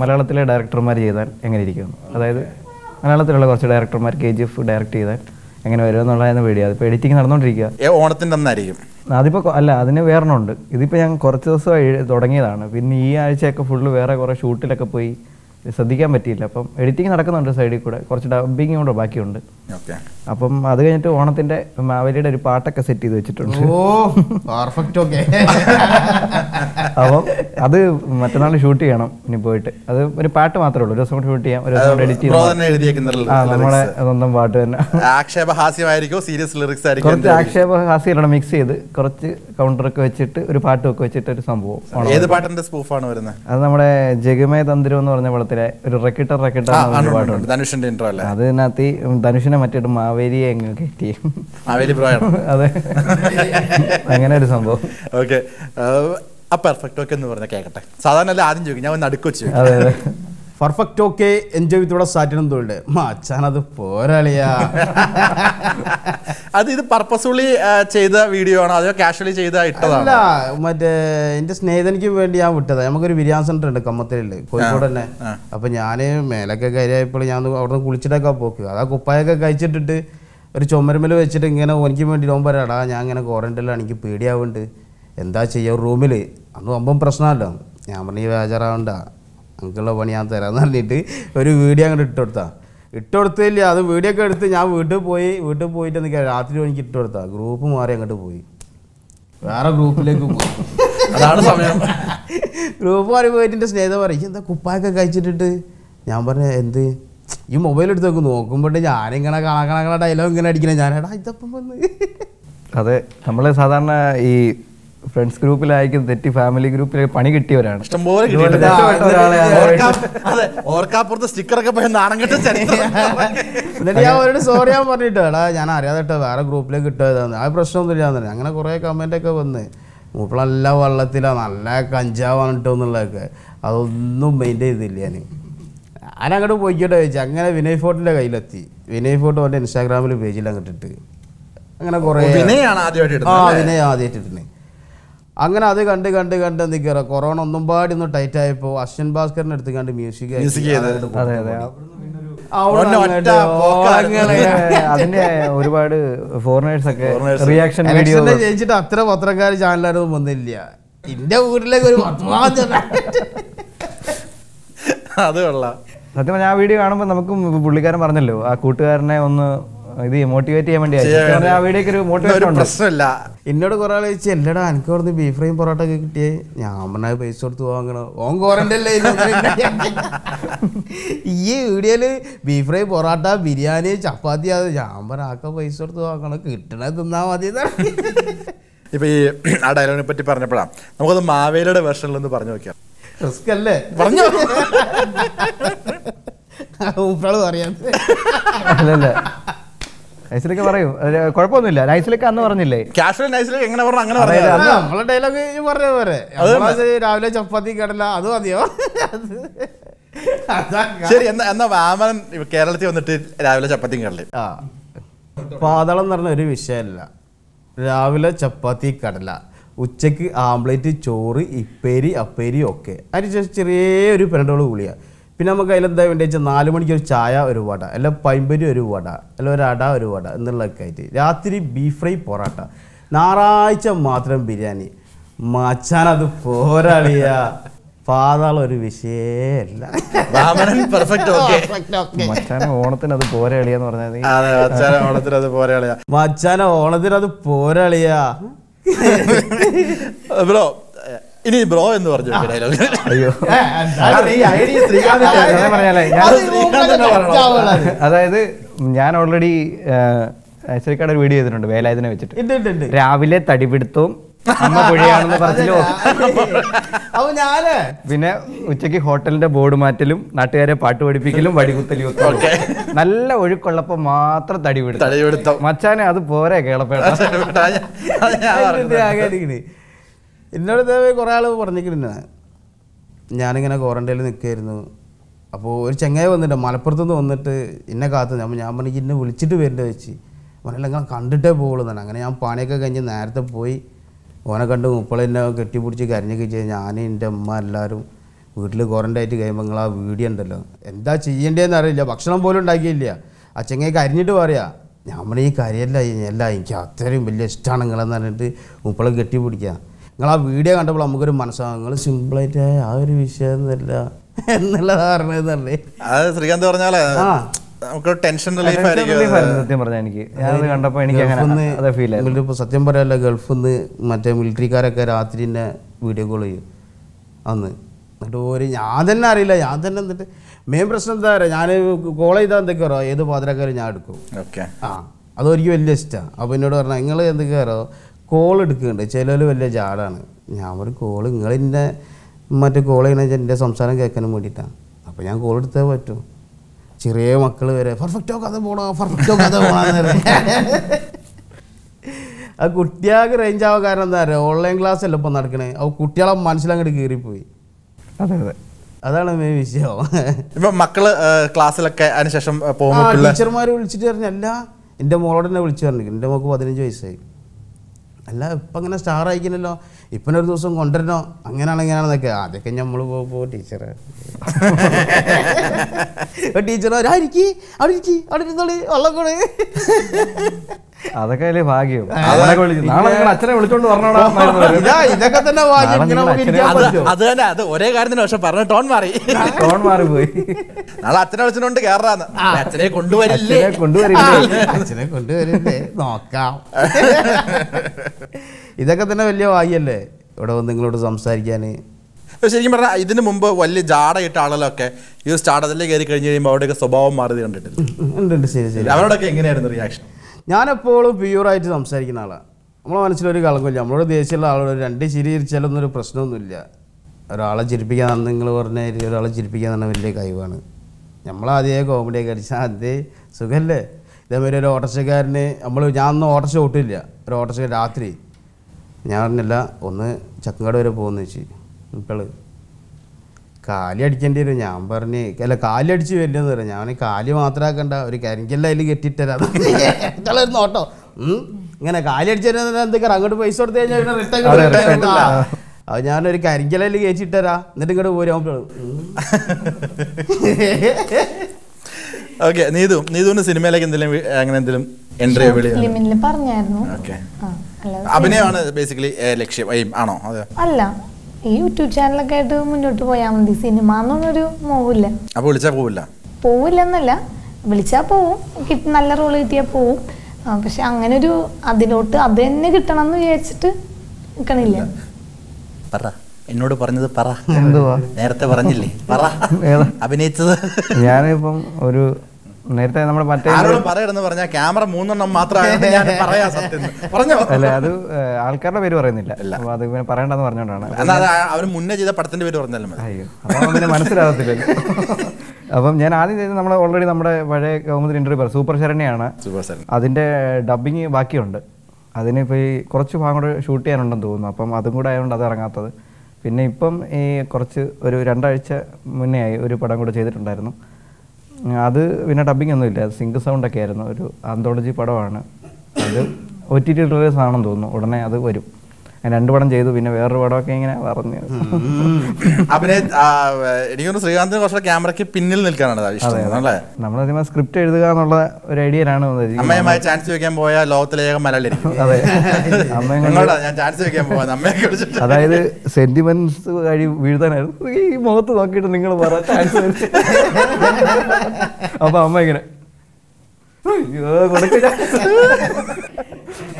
മലയാളത്തിലെ ഡയറക്ടർമാർ ചെയ്താൽ എങ്ങനെ ഇരിക്കുന്നു? അതായത് മലയാളത്തിലുള്ള കുറച്ച് ഡയറക്ടർമാർ കെ ജി എഫ് ഡയറക്ട് ചെയ്താൽ എങ്ങനെ വരും എന്നുള്ളതായിരുന്നു വീഡിയോ അതിപ്പോൾ എഡിറ്റിംഗ് നടന്നുകൊണ്ടിരിക്കുക ഓണത്തിന്റെ അന്നായിരിക്കും. അതിപ്പോൾ അല്ല അതിന് വേറെണ്ണമുണ്ട് ഇതിപ്പോൾ ഞാൻ കുറച്ച് ദിവസമായി തുടങ്ങിയതാണ്. പിന്നെ ഈ ആഴ്ചയൊക്കെ ഫുള്ള് വേറെ കുറേ ഷൂട്ടിലൊക്കെ പോയി ശ്രദ്ധിക്കാൻ പറ്റിയില്ല. അപ്പം എഡിറ്റിംഗ് നടക്കുന്നുണ്ട് സൈഡിൽ കൂടെ. കുറച്ച് ഡബിങ് കൂടെ ബാക്കിയുണ്ട്. അപ്പം അത് കഴിഞ്ഞിട്ട് ഓണത്തിന്റെ മാവേലിയുടെ ഒരു പാട്ടൊക്കെ സെറ്റ് ചെയ്ത് വെച്ചിട്ടുണ്ട്. അപ്പം അത് മറ്റന്നാൾ ഷൂട്ട് ചെയ്യണം. ഇനി പോയിട്ട്. അത് ഒരു പാട്ട് മാത്രമേ ഉള്ളൂ. ഒരു ദിവസം കൊണ്ട് ഷൂട്ട് ചെയ്യാം. ഒരു ദിവസം എഡിറ്റ് ചെയ്യാം നമ്മുടെ സ്വന്തം പാട്ട് തന്നെ. ആക്ഷേപഹാസ്യമായിരിക്കും? സീരിയസ് ലിറിക്സ് ആയിരിക്കും? കുറച്ച് ആക്ഷേപ ഹാസ്യമെല്ലാം മിക്സ് ചെയ്ത് കുറച്ച് കൗണ്ടറൊക്കെ വെച്ചിട്ട് ഒരു പാട്ടൊക്കെ വെച്ചിട്ട് ഒരു സംഭവം. ഏത് പാട്ടിന്റെ സ്പൂഫാണ് വരുന്നത്? അത് നമ്മുടെ ജഗമേ തന്ത്രം എന്ന് പറഞ്ഞ പടത്തിലെ ഒരു റെക്കിട്ട റെക്കിട്ട പാട്ടുണ്ട് ധനുഷിന്റെ ഇൻട്രോ അല്ലേ? അതിനകത്ത് ധനുഷിനെ മറ്റേ മാവേലിയെ അങ്ങ് കയറ്റി മാവേലി അതെ. അങ്ങനെ ഒരു സംഭവം. ഓക്കെ ആ പെർഫെക്റ്റ് ഓക്കെ എന്ന് പറഞ്ഞാൽ കേൾക്കട്ടെ സാധാരണ അല്ല ആദ്യം ചോദിക്കും. ഞാൻ ഒന്ന് അടുക്ക് വെച്ച് അതെ അതെ. പെർഫെക്റ്റ് ഓക്കെ എൻജോയ് വിത്തൂടെ സാറ്റിനും തൊഴിൽ. മച്ചാനത് പോരാളിയാ. അത് ഇത് പർപ്പസ്ഫുള്ളി ചെയ്ത വീഡിയോ ആണോ? അതോ കാഷ്വലി ചെയ്ത ഇട്ടതല്ല മറ്റേ എന്റെ സ്നേഹിതനിക്ക് വേണ്ടി ഞാൻ വിട്ടത്. നമുക്കൊരു ബിരിയാണി സെന്റർ ഉണ്ട് കമ്മത്തിലുണ്ട് കോഴിക്കോട് തന്നെ. അപ്പൊ ഞാൻ മേലൊക്കെ കയറിയപ്പോൾ ഞാൻ അവിടെ കുളിച്ചിട്ടൊക്കെ പോക്ക്. അതാ കുപ്പായൊക്കെ കഴിച്ചിട്ടിട്ട് ഒരു ചുമരുമൽ വെച്ചിട്ട് ഇങ്ങനെ എനിക്ക് വേണ്ടി ഓൻ പറയാടാ ഞാൻ ഇങ്ങനെ ക്വാറന്റൈനിലാണ് എനിക്ക് പേടിയാവുന്നുണ്ട് എന്താ ചെയ്യുക റൂമിൽ അന്ന് ഒമ്പം പ്രശ്നമല്ലോ. ഞാൻ പറഞ്ഞു ഈ ബേജാറാവണ്ട. നമുക്കുള്ള പണി ഞാൻ തരാമെന്ന് പറഞ്ഞിട്ട് ഒരു വീഡിയോ അങ്ങോട്ട് ഇട്ട് കൊടുത്താ. ഇട്ട് കൊടുത്തില്ല അത് വീഡിയോ ഒക്കെ എടുത്ത് ഞാൻ വീട്ടിൽ പോയി വീട്ടിൽ പോയിട്ട് എനിക്ക് രാത്രി എനിക്ക് ഇട്ട് കൊടുത്താ. ഗ്രൂപ്പ് മാറി അങ്ങോട്ട് പോയി. വേറെ ഗ്രൂപ്പിലേക്ക് പോയി അതാണ് സമയം. ഗ്രൂപ്പ് മാറി പോയിട്ട് എന്റെ സ്നേഹിതം പറയും എന്താ കുപ്പായൊക്കെ കഴിച്ചിട്ടിട്ട്? ഞാൻ പറഞ്ഞ എന്ത്? ഈ മൊബൈൽ എടുത്ത് നോക്കും നോക്കുമ്പോട്ട് ഞാനിങ്ങനെ കാണാ കാണാ ഡയലോഗ് ഇങ്ങനെ അടിക്കണേ. ഞാനെടാ ഇതപ്പം വന്ന്. അതെ നമ്മൾ സാധാരണ ഈ ഫ്രണ്ട്സ് ഗ്രൂപ്പിലായിരിക്കും തെറ്റി ഫാമിലി ഗ്രൂപ്പിൽ പണി കിട്ടിയവരാണ്. ഓർക്കാപ്പുറത്ത് സ്റ്റിക്കറൊക്കെ പോയി നാണം കെട്ട ചരിത്രം. എന്നിട്ട് ഞാൻ അവരോട് സോറി ഞാൻ പറഞ്ഞിട്ട് എടാ ഞാൻ അറിയാതെ കേട്ടോ വേറെ ഗ്രൂപ്പിലേക്ക് കിട്ടുക ആ പ്രശ്നമൊന്നുമില്ല അങ്ങനെ കുറേ കമന്റ് ഒക്കെ വന്ന്. മൂപ്പളല്ല വെള്ളത്തിലാണ് നല്ല കഞ്ചാവാണ് എന്നുള്ളതൊക്കെ. അതൊന്നും മെയിന്റെയിൻ ചെയ്തില്ല ഞാൻ ഞാൻ അങ്ങോട്ട് പോയിക്കോട്ടെ ചോദിച്ചു. അങ്ങനെ വിനയ് ഫോട്ടോന്റെ കയ്യിലെത്തി. വിനയ് ഫോട്ടോ അവന്റെ ഇൻസ്റ്റാഗ്രാമിൽ പേജിൽ ഇട്ട് അങ്ങനെ കുറേ വിനയാണ് ആദ്യമായിട്ട് ആ വിനയ ആദ്യമായിട്ട് ആദ്യമായിട്ടിട്ടുണ്ട് അങ്ങനെ അത് കണ്ട് കണ്ട് കണ്ട് എന്തൊക്കെയാ കൊറോണ ഒന്നും പാടി ഒന്ന് ടൈറ്റ് ആയപ്പോൾ അശ്വൻ ഭാസ്കറിന് എടുത്ത് കണ്ട് മ്യൂസിക്. അതിന്റെ ഒരുപാട് ഫോറിനേഴ്സ് ഒക്കെ റിയാക്ഷൻ വീഡിയോ ജയിച്ചിട്ട് അത്ര പത്രക്കാർ ചാനലാരൊന്നും വന്നില്ല. എന്റെ വീട്ടിലേക്ക് ഒരു അത് കൊള്ളാം. സത്യം പറഞ്ഞാൽ ആ വീഡിയോ കാണുമ്പോൾ നമുക്കും പുള്ളിക്കാരൻ പറഞ്ഞല്ലോ ആ കൂട്ടുകാരനെ ഒന്ന് ഇത് മോട്ടിവേറ്റ് ചെയ്യാൻ വേണ്ടി അവിടേക്ക് ഒരു മോട്ടിവേഷൻ എന്നോട് കുറെ ആൾ ചോദിച്ചു എല്ലടാ എനിക്ക് അവിടുന്ന് ബീഫ് ഫ്രൈയും പൊറോട്ട ഒക്കെ കിട്ടിയേ? ഞാൻ പറഞ്ഞ പൈസ കൊടുത്ത് വാങ്ങണോ ഓൻ ക്വാറന്റൈനിലെ ഈ വീഡിയോയിൽ ബീഫ് ഫ്രൈ പൊറോട്ട ബിരിയാണി ചപ്പാത്തി അത് ഞാൻ പറഞ്ഞ ആക്ക പൈസ കൊടുത്ത് വാങ്ങണം കിട്ടണ തിന്നാ മതി. ഇപ്പൊ ഈ ആ ഡയലോഗിനെ പറ്റി പറഞ്ഞപ്പോഴാണ് നമുക്കത് മാവേലിയുടെ വെർഷനിലൊന്ന് പറഞ്ഞു നോക്കിയാം. റിസ്ക് അല്ലേ? പറഞ്ഞു. ഊപ്പൾ അല്ലല്ല. നൈസിലൊക്കെ പറയൂ. കുഴപ്പമൊന്നുമില്ല. നൈസിലൊക്കെ അന്ന് പറഞ്ഞില്ലേ? കാഷ്വൽ നൈസിലേക്ക് എങ്ങനെ പറഞ്ഞു അങ്ങനെ പറഞ്ഞു നമ്മളെ ഡയലോഗ് പറഞ്ഞ പോലെ. രാവിലെ ചപ്പാത്തി കടല അത് മതിയോ? ശരി എന്നാ എന്നാ വാമനൻ കേരളത്തിൽ വന്നിട്ട് രാവിലെ ചപ്പാത്തിയും കടല ആ. പാതാളം എന്ന് പറഞ്ഞ ഒരു വിഷയമല്ല. രാവിലെ ചപ്പാത്തി കടല. ഉച്ചയ്ക്ക് ആംപ്ലേറ്റ് ചോറ് ഇപ്പേരി അപ്പേരി ഒക്കെ. അതിന് ചെറിയൊരു പെരണ്ടോൾ കൂളിയ പിന്നെ നമുക്ക് അതിലെന്താ വേണ്ടി വെച്ചാൽ നാല് മണിക്ക് ഒരു ചായ ഒരു വട അല്ല പൈമ്പരി ഒരു വട അല്ല ഒരു അട ഒരു വട എന്നുള്ളതൊക്കെ ആയിട്ട്. രാത്രി ബീഫ് ഫ്രൈ പൊറോട്ട. ഞായറാഴ്ച മാത്രം ബിരിയാണി. മച്ചാനത് പോരാളിയ. പാതാളം ഒരു വിഷയല്ല. വാമനൻ പെർഫെക്റ്റ് ഓക്കെ മച്ചാനെ ഓണത്തിന് അത് പോരെ എളിയെന്ന് പറഞ്ഞാൽ നീ. അതെ അച്ഛന ഓണത്തിന് അത് പോലെയാളിയാ മച്ചാന ഓണത്തിന് അത് പോരാളിയാ. ബ്രോ ഇനി ബ്രോ എന്ന് പറഞ്ഞു ഡയലോഗ് അയ്യോ. അതായത് ഞാൻ ഓൾറെഡി നൈസരിക്കാട് ഒരു വീഡിയോ ചെയ്തിട്ടുണ്ട് വേലായുധനെ വെച്ചിട്ട്. രാവിലെ തടിപിടുത്തവും അമ്മ പുഴയാണെന്ന് പറഞ്ഞില്ലോ? അപ്പൊ ഞാൻ പിന്നെ ഉച്ചയ്ക്ക് ഹോട്ടലിന്റെ ബോർഡ് മാറ്റലും നാട്ടുകാരെ പാട്ട് പഠിപ്പിക്കലും വടികുത്തലും ഒക്കെ നല്ല ഒഴുക്കുള്ളപ്പോ മാത്രം തടി പിടുത്തം തടിപിടുത്തം. മച്ചാനെ അത് പോരെ കേളപ്പേട്ട. എന്നോട് ഇതേപോലെ കുറേ ആൾ പറഞ്ഞിട്ടുണ്ട് ഞാനിങ്ങനെ ക്വാറന്റൈനിൽ നിൽക്കുകയായിരുന്നു അപ്പോൾ ഒരു ചെങ്ങായി വന്നിട്ട് മലപ്പുറത്ത് നിന്ന് വന്നിട്ട് എന്നെ കാത്തു അപ്പോൾ ഞാൻ പറഞ്ഞു എന്നെ വിളിച്ചിട്ട് വരേണ്ട വെച്ച് പറഞ്ഞില്ല ഇങ്ങനെ കണ്ടിട്ടേ പോകുള്ളൂ തന്നെ അങ്ങനെ ഞാൻ പണിയൊക്കെ കഴിഞ്ഞ് നേരത്തെ പോയി. ഓനെ കണ്ട് മുപ്പളെന്നെ കെട്ടിപ്പിടിച്ച് കരഞ്ഞൊക്കെ ചെയ്ത് ഞാൻ എന്റെ അമ്മ എല്ലാവരും വീട്ടിൽ ക്വാറന്റൈൻ ആയിട്ട് കഴിയുമ്പോൾ നിങ്ങൾ ആ വീഡിയോ ഉണ്ടല്ലോ. എന്താ ചെയ്യേണ്ടതെന്ന് അറിയില്ല. ഭക്ഷണം പോലും ഉണ്ടാക്കിയില്ല. ആ ചെങ്ങായി കരിഞ്ഞിട്ട് പറയാ നമ്മൾ ഈ കരിയല്ല എല്ലാം എനിക്ക് അത്രയും വലിയ ഇഷ്ടമാണ് നിങ്ങളെന്ന് പറഞ്ഞിട്ട് മുപ്പളെ കെട്ടിപ്പിടിക്കുക നിങ്ങൾ ആ വീഡിയോ കണ്ടപ്പോൾ നമുക്കൊരു മനസ്സാകും. നിങ്ങൾ സിമ്പിളായിട്ട് ആ ഒരു വിഷയം തല്ല എന്നുള്ള ധാരണയെന്നല്ലേ അത് ശ്രീകാന്ത് പറഞ്ഞാലേ സത്യം പറഞ്ഞാൽ എനിക്ക്. ഞാനത് കണ്ടപ്പോൾ എനിക്ക് അങ്ങനെ ഫീൽ ഇപ്പോൾ സത്യം പറയാല്ല ഗൾഫിൽ നിന്ന് മറ്റേ മിലിറ്ററിക്കാരൊക്കെ രാത്രി തന്നെ വീഡിയോ കോൾ ചെയ്യും. അന്ന്. എന്നിട്ട് ഒരു ഞാൻ തന്നെ അറിയില്ല. ഞാൻ തന്നെ എന്നിട്ട് മെയിൻ പ്രശ്നം എന്താ പറയുക ഞാൻ കോൾ ചെയ്താൽ എന്തൊക്കെ അറിയോ? ഏത് പാതിരക്കാരും ഞാൻ എടുക്കും. ഓക്കെ ആ. അതൊരിക്കും വലിയ ഇഷ്ടമാണ് അപ്പോൾ എന്നോട് പറഞ്ഞാൽ നിങ്ങൾ എന്തൊക്കെ അറിയോ? കോൾ എടുക്കുന്നുണ്ട്. ചിലർ വലിയ ജാടാണ്. ഞാൻ ഒരു കോൾ നിങ്ങൾ എന്റെ മറ്റേ കോൾ ചെയ്യണമെന്ന് വെച്ചാൽ എന്റെ സംസാരം കേൾക്കാനും വേണ്ടിയിട്ടാണ്. അപ്പോൾ ഞാൻ കോൾ എടുത്തേ പറ്റും. ചെറിയ മക്കൾ വരെ പെർഫെക്റ്റോ കഥ പോണോ? പെർഫെക്റ്റോ കഥ പോണെന്ന് ആ കുട്ടികൾക്ക് റേഞ്ച് ആവാൻ കാരണം എന്താ പറയുക ഓൺലൈൻ ക്ലാസ് അല്ല ഇപ്പം നടക്കണേ. ആ കുട്ടികളെ മനസ്സിലങ്ങോട്ട് കീറിപ്പോയി. അതെ അതെ. അതാണ് മെയിൻ വിഷയം. ഇപ്പൊ മക്കൾ ക്ലാസ്സിലൊക്കെ അതിനുശേഷം ടീച്ചർമാർ വിളിച്ചിട്ട് പറഞ്ഞല്ല എന്റെ മോളോട് തന്നെ വിളിച്ചു പറഞ്ഞു എന്റെ മോൾക്ക് പതിനഞ്ച് വയസ്സായി. അല്ല ഇപ്പം അങ്ങനെ സ്റ്റാർ അയക്കണല്ലോ ഇപ്പം ഒരു ദിവസം കൊണ്ടുവരണോ? അങ്ങനെയാണ് ഇങ്ങനെയാണെന്നൊക്കെ അതൊക്കെ നമ്മൾ പോകുമ്പോൾ ടീച്ചറെ ടീച്ചർ ആയിരിക്കി അവിടെ ഇരിക്കും. അവിടെ ഇരുന്നോളി. വെള്ളം കൂടെ. അതൊക്കെ അല്ലേ ഭാഗ്യം. നാളെ നിങ്ങൾ അച്ഛനെ വിളിച്ചോണ്ട് ഇതൊക്കെ തന്നെ അത് തന്നെ അത് ഒരേ കാര്യത്തിന് പക്ഷെ പറഞ്ഞ ടോൺ മാറി. ടോൺ മാറിപ്പോയി. നാളെ അച്ഛനെ വിളിച്ചോണ്ട് കേറാന്ന്. അച്ഛനെ കൊണ്ടുവരില്ലേ? അച്ഛനെ കൊണ്ടുവരില്ലേ? അച്ഛനെ കൊണ്ടുവരില്ലേ? നോക്കാം. ഇതൊക്കെ തന്നെ വലിയ ഭാഗ്യല്ലേ ഇവിടെ വന്ന് നിങ്ങളോട് സംസാരിക്കാന്? ശരിക്കും പറഞ്ഞാൽ ഇതിനു മുമ്പ് വലിയ ജാടയിട്ട ആളുകളൊക്കെ ഈ സ്റ്റാർട്ടത്തിലേക്ക് കയറി കഴിഞ്ഞ് കഴിയുമ്പോൾ അവിടെയൊക്കെ സ്വഭാവം മാറിയത് കണ്ടിട്ടില്ല? അവരോടൊക്കെ എങ്ങനെയായിരുന്നു റിയാക്ഷൻ ഞാനെപ്പോഴും പ്യൂറായിട്ട് സംസാരിക്കുന്ന ആളാണ് നമ്മളെ മനസ്സിലൊരു കളങ്കില്ല നമ്മളോട് ദേഷ്യമുള്ള ആളോട് രണ്ട് ചിരി ചിരിച്ചാലൊന്നും ഒരു പ്രശ്നമൊന്നുമില്ല. ഒരാളെ ചിരിപ്പിക്കാൻ നിങ്ങൾ പറഞ്ഞ ഒരാളെ ചിരിപ്പിക്കാൻ തന്നെ വലിയ കഴിവാണ്. നമ്മളാദ്യമേ കോമഡിയൊക്കെ അടിച്ചാൽ അതേ സുഖമല്ലേ ഇതേമാതിരി ഒരു ഓട്ടർച്ചക്കാരന് നമ്മൾ ഞാൻ ഒന്നും ഓട്ടർച്ച ഓട്ടില്ല ഒരു ഓട്ടർച്ച രാത്രി. ഞാൻ പറഞ്ഞില്ല ഒന്ന് ചക്കങ്കാട് വരെ പോകുന്നു വെച്ച്. ഇപ്പോൾ കാലി അടിക്കേണ്ടി വരും. ഞാൻ പറഞ്ഞ് അല്ല കാലി അടിച്ച് വരില്ലെന്ന് പറഞ്ഞു ഞാൻ കാലി മാത്രമാക്കണ്ട ഒരു കരിങ്കല്ല അതിൽ കെട്ടിത്തരാം ഒരു നോട്ടോ. ഇങ്ങനെ കാലി അടിച്ചു തരുന്ന എന്തൊക്കെ അങ്ങോട്ട് പൈസ കൊടുത്തു കഴിഞ്ഞാൽ പിന്നെ റിട്ടേൺ അതെ, ഞാനൊരു കരിങ്കലയിൽ കയറ്റിട്ടരാ എന്നിട്ട് ഇങ്ങോട്ട് പോരാ. ഓക്കെ നീതു. നീതുവിന്റെ സിനിമയിലേക്ക് എന്തെങ്കിലും അങ്ങനെ എന്തെങ്കിലും എൻട്രി പറഞ്ഞായിരുന്നു. ഓക്കെ. അഭിനയമാണ് ബേസിക്കലി ലക്ഷ്യം. ആണോ? അതെ അല്ല. ഈ യൂട്യൂബ് ചാനലൊക്കെ ആയിട്ട് മുന്നോട്ട് പോയാൽ മതി. സിനിമ എന്നൊന്നൊരു മോഹമില്ല അപ്പൊ വിളിച്ചാ പോവില്ല? പോവില്ലെന്നല്ല. വിളിച്ചാൽ പോവും. നല്ല റോൾ കിട്ടിയാൽ പോവും. പക്ഷെ അങ്ങനെ ഒരു അതിലോട്ട് അത് തന്നെ കിട്ടണം എന്ന് വിചാരിച്ചിട്ട് നിൽക്കണില്ല പറ. എന്നോട് പറഞ്ഞത് പറ. എന്തുവാ? നേരത്തെ പറഞ്ഞില്ലേ? പറ. അഭിനയിച്ചത്. ഞാനിപ്പം ഒരു നേരത്തെ നമ്മൾ മറ്റേ പറയണെന്ന് പറഞ്ഞാൽ ക്യാമറ മൂന്നെണ്ണം പറയാ പറഞ്ഞോ? അല്ല അത് ആൾക്കാരുടെ പേര് പറയുന്നില്ല. അപ്പൊ അത് ഇവനെ പറയണ്ടെന്ന് പറഞ്ഞോണ്ടാണ്. അവർ മുന്നേ ചെയ്ത പടത്തിന്റെ പേര് പറഞ്ഞാലും അയ്യോ അപ്പം പിന്നെ മനസ്സിലാവത്തില്ലല്ലോ. അപ്പം ഞാൻ ആദ്യം ചെയ്തത് നമ്മൾ ഓൾറെഡി നമ്മുടെ പഴയ കൗമുദി ഇന്റർവ്യൂ സൂപ്പർ ശരണ്യാണ്. സൂപ്പർ സാർ അതിന്റെ ഡബിങ് ബാക്കിയുണ്ട്. അതിനിപ്പോ ഈ കുറച്ച് ഭാഗം കൂടെ ഷൂട്ട് ചെയ്യാനുണ്ടെന്ന് തോന്നുന്നു. അപ്പം അതും കൂടെ ആയതുകൊണ്ട് അത് ഇറങ്ങാത്തത്. പിന്നെ ഇപ്പം ഈ കുറച്ച് ഒരു രണ്ടാഴ്ച മുന്നേ ആയി ഒരു പടം കൂടെ ചെയ്തിട്ടുണ്ടായിരുന്നു. അത് പിന്നെ ഡബിങ് ഒന്നുമില്ല. സിംഗ് സൗണ്ടൊക്കെ ആയിരുന്നു. ഒരു ആന്തോളജി പടമാണ്. അത് ഒ ടി ടി റിലീസ് ആണെന്ന് തോന്നുന്നു. ഉടനെ അത് വരും. ഞാൻ രണ്ട് പടം ചെയ്തു പിന്നെ വേറൊരു പടമൊക്കെ ഇങ്ങനെ പറഞ്ഞു അഭിനയ എനിക്കൊന്ന് ശ്രീകാന്തിന് കുറച്ച് ക്യാമറയ്ക്ക് പിന്നിൽ നിൽക്കാനാണ് നമ്മൾ നമ്മളതിന് സ്ക്രിപ്റ്റ് എഴുതുക എന്നുള്ള ഒരു ഐഡിയയിലാണ്. അമ്മയുമായി ചാൻസ് വെക്കാൻ പോയ ലോകത്തിലെ ഏക മലയാളി. അതെ. ഞാൻ ചാൻസ് വെക്കാൻ അതായത് സെന്റിമെന്റ്സ് വഴി വീഴ്ത്താനായിരുന്നു. ഈ മുഖത്ത് നോക്കിയിട്ട് നിങ്ങൾ പറ ചാൻസ് അപ്പൊ അമ്മ ഇങ്ങനെ അയ്യോ, കൊടുക്ക് chance.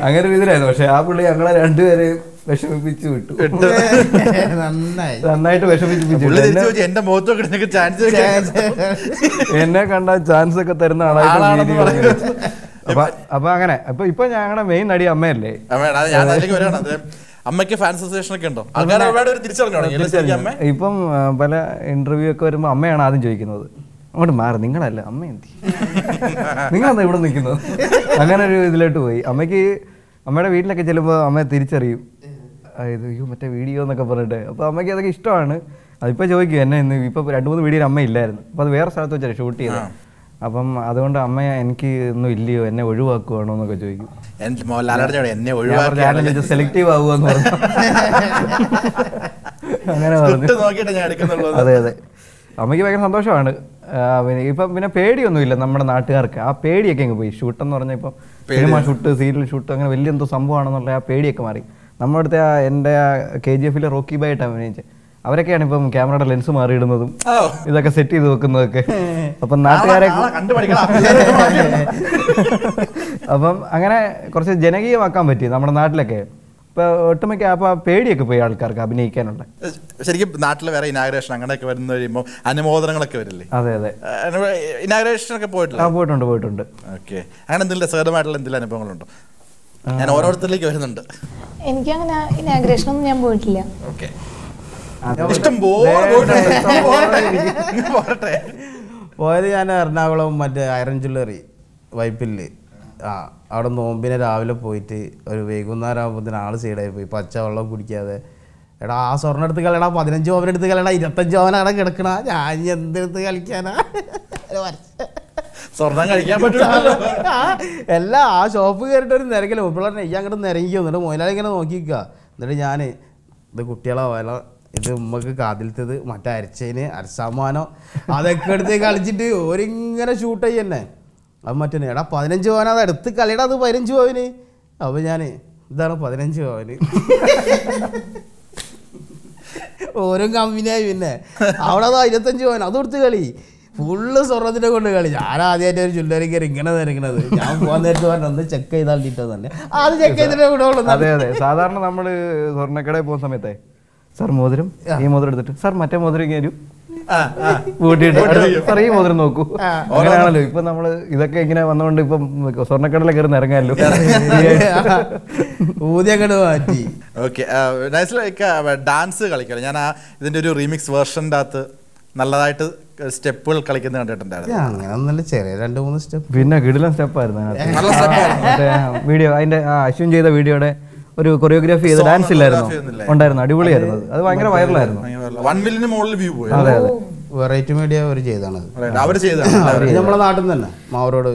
അങ്ങനെ ഒരു ഇതിലായിരുന്നു. പക്ഷെ ആ പുള്ളി ഞങ്ങളെ രണ്ടുപേരെയും വിഷമിപ്പിച്ചു വിട്ടു. നന്നായി. നന്നായിട്ട് വിഷമിപ്പിച്ചു എന്റെ മുഖത്ത് നിനക്ക് ചാൻസ് എന്നെ കണ്ട ചാൻസ് ഒക്കെ തരുന്ന ആളായിട്ട്. അപ്പൊ അങ്ങനെ. അപ്പൊ ഇപ്പൊ ഞങ്ങളുടെ മെയിൻ നടി അമ്മയല്ലേ? അമ്മയ്ക്ക് ഫാൻസ് അസോസിയേഷൻ ഒക്കെ ഉണ്ടോ? ഇപ്പം പല ഇന്റർവ്യൂ ഒക്കെ വരുമ്പോൾ അമ്മയാണ് ആദ്യം ചോദിക്കുന്നത്. അങ്ങോട്ട് മാറി. നിങ്ങളല്ല അമ്മ എന്തി നിങ്ങളെന്താ ഇവിടെ നിൽക്കുന്നത്? അങ്ങനെ ഒരു ഇതിലോട്ട് പോയി. അമ്മയ്ക്ക് അമ്മയുടെ വീട്ടിലൊക്കെ ചെല്ലുമ്പോൾ അമ്മയെ തിരിച്ചറിയും. ഇത് അയ്യോ മറ്റേ വീഡിയോ എന്നൊക്കെ പറഞ്ഞിട്ട്. അപ്പോൾ അമ്മയ്ക്ക് അതൊക്കെ ഇഷ്ടമാണ്. അതിപ്പോൾ ചോദിക്കും എന്നെ ഇന്ന് ഇപ്പോൾ രണ്ട് മൂന്ന് വീഡിയോ അമ്മ ഇല്ലായിരുന്നു. അപ്പോൾ അത് വേറെ സ്ഥലത്ത് വെച്ചാൽ ഷൂട്ട് ചെയ്തത് അപ്പം അതുകൊണ്ട് അമ്മ എനിക്ക് ഒന്നും ഇല്ലയോ എന്നെ ഒഴിവാക്കുവാണോ എന്നൊക്കെ ചോദിക്കും. എന്നെ ഒഴിവാക്കി സെലക്റ്റീവ് ആവുമെന്ന് പറഞ്ഞു. അങ്ങനെ പറഞ്ഞു. അതെ അതെ. അമ്മയ്ക്ക് ഭയങ്കര സന്തോഷമാണ്. ഇപ്പം പിന്നെ പേടിയൊന്നുമില്ല നമ്മുടെ നാട്ടുകാർക്ക്. ആ പേടിയൊക്കെ അങ്ങ് പോയി. ഷൂട്ട് എന്ന് പറഞ്ഞാൽ ഇപ്പം സിനിമ ഷൂട്ട് സീരിയൽ ഷൂട്ട് അങ്ങനെ വലിയ എന്തോ സംഭവമാണെന്നുള്ള ആ പേടിയൊക്കെ മാറി. നമ്മുടെ അടുത്ത ആ എന്റെ ആ കെ ജി എഫിലെ റോക്കി ബൈ ആയിട്ട് അഭിനയിച്ചത് അവരൊക്കെയാണ് ഇപ്പം ക്യാമറയുടെ ലെൻസ് മാറിയിടുന്നതും ഇതൊക്കെ സെറ്റ് ചെയ്ത് വെക്കുന്നതൊക്കെ. അപ്പം നാട്ടുകാരെ അപ്പം അങ്ങനെ കുറച്ച് ജനകീയമാക്കാൻ പറ്റി നമ്മുടെ നാട്ടിലൊക്കെ. ഇപ്പൊ ഒട്ടുമിക്ക അപ്പൊ ആ പേടിയൊക്കെ പോയി ആൾക്കാർക്ക് അഭിനയിക്കാനുണ്ട്. ശരിക്കും നാട്ടിൽ വേറെ ഇനാഗ്രേഷൻ അങ്ങനെയൊക്കെ വരുന്ന കഴിയുമ്പോൾ അനുമോദനങ്ങളൊക്കെ വരില്ലേ? അതെ അതെ. ഇനാഗ്രേഷൻ ഒക്കെ പോയിട്ടില്ല ആ പോയിട്ടുണ്ട് പോയിട്ടുണ്ട്. ഓക്കെ. അങ്ങനെ എന്തെങ്കിലും രസകരമായിട്ടുള്ള എന്തെങ്കിലും അനുഭവങ്ങളുണ്ടോ? ഞാൻ ഓരോരുത്തരിലേക്ക് വരുന്നുണ്ട്. എനിക്കങ്ങനെ ഇനാഗ്രേഷൻ ഒന്നും ഞാൻ പോയിട്ടില്ല. ഓക്കെ. ഇഷ്ടം പോയത് ഞാൻ എറണാകുളം മറ്റേ അയറൻ ജ്വല്ലറി വൈപ്പിൽ ആ അവിടെ നോമ്പിനെ രാവിലെ പോയിട്ട് ഒരു വൈകുന്നേരം ആകുമ്പോഴത്തേന് ആൾ സൈഡായി പോയി. പച്ച വെള്ളം കുടിക്കാതെ. എടാ ആ സ്വർണം എടുത്ത് കളയടാ പതിനഞ്ച് ഓവൻ എടുത്ത് കളയടാ ഇരുപത്തഞ്ച് ഓവനാണ് കിടക്കണ. ഞാൻ എന്തെടുത്ത് കളിക്കാനാ. സ്വർണം കഴിക്കാൻ പറ്റില്ല എല്ലാം ആ ഷോപ്പ് കയറിയിട്ട് ഒരു നിരക്കില്ല ഉപ്പിളെ ഈ അങ്ങോട്ട് നിരങ്ങിക്കോ എന്നിട്ട് മോയിലാളി ഇങ്ങനെ നോക്കിക്കുക. എന്നിട്ട് ഞാൻ ഇത് കുട്ടികളെ വല ഇത് ഉമ്മക്ക് കാതിലത്തത് മറ്റേ അരച്ചതിന് അരസാമാനോ അതൊക്കെ എടുത്ത് കളിച്ചിട്ട് ഓരിങ്ങനെ ഷൂട്ട് ചെയ്യന്നെ. അത് മറ്റേ എടാ പതിനഞ്ച് പവൻ അത് എടുത്ത് കളിയുടെ അത് പതിനഞ്ച് പവന്. അപ്പോൾ ഞാൻ ഇതാണ് പതിനഞ്ച് പവന്. ഓരോ കമ്പനിയായി പിന്നെ. അവിടെ അതാ ഇരുപത്തഞ്ച് പവൻ അത് കൊടുത്ത് കളി. ഫുള്ള് സ്വർണത്തിന്റെ കൊണ്ട് കളി. ഞാൻ ആദ്യമായിട്ട് ഒരു ചുല്ലരി കയറി ഇങ്ങനെ നിരങ്ങണത്. ഞാൻ പോകാൻ നേരത്തെ പറഞ്ഞു ഒന്ന് ചെക്ക് ചെയ്താൽ കിട്ടുന്നത് തന്നെ അത് ചെക്ക് ചെയ്തിട്ട് വിടുള്ളൂ. അതെ അതെ. സാധാരണ നമ്മൾ സ്വർണക്കടയിൽ പോകുന്ന സമയത്തെ സർ മോതിരം? ഈ മോതിരം എടുത്തിട്ട് സർ മറ്റേ മോതിരം ഇങ്ങനെ സാർ ഈ നോക്കൂ. അങ്ങനെയാണല്ലോ. ഇപ്പൊ നമ്മൾ ഇതൊക്കെ ഇങ്ങനെ വന്നുകൊണ്ട് ഇപ്പം സ്വർണക്കടല കയറി ഇറങ്ങാമല്ലോ ഊതിയങ്ങട് മാറ്റി. ഓക്കെ ഡാൻസ് കളിക്കണം. ഞാൻ ആ ഇതിന്റെ ഒരു റീമിക്സ് വേർഷന്റെ അകത്ത് നല്ലതായിട്ട് സ്റ്റെപ്പുകൾ കളിക്കുന്നത് കണ്ടിട്ടുണ്ടായിരുന്നു. അങ്ങനെ ചെറിയ രണ്ട് മൂന്ന് സ്റ്റെപ്പ്. പിന്നെ കിടിലൻ സ്റ്റെപ്പായിരുന്നു വീഡിയോ അതിന്റെ ആ അശ്വിൻ ചെയ്ത വീഡിയോയുടെ ഒരു കൊറിയോഗ്രാഫി ചെയ്ത ഡാൻസ് ഇല്ലായിരുന്നു. ഉണ്ടായിരുന്നു അടിപൊളിയായിരുന്നു. അത്. ഭയങ്കര വൈറലായിരുന്നു വൺ മില്ലിന് മുകളിൽ വ്യൂ പോയി. അതെ അതെ. വെറൈറ്റി മീഡിയ അവർ ചെയ്താണ്. അവർ ചെയ്തതാണ് നമ്മുടെ നമ്മളെ നാട്ടിൽ നിന്ന് തന്നെ മാവരോട്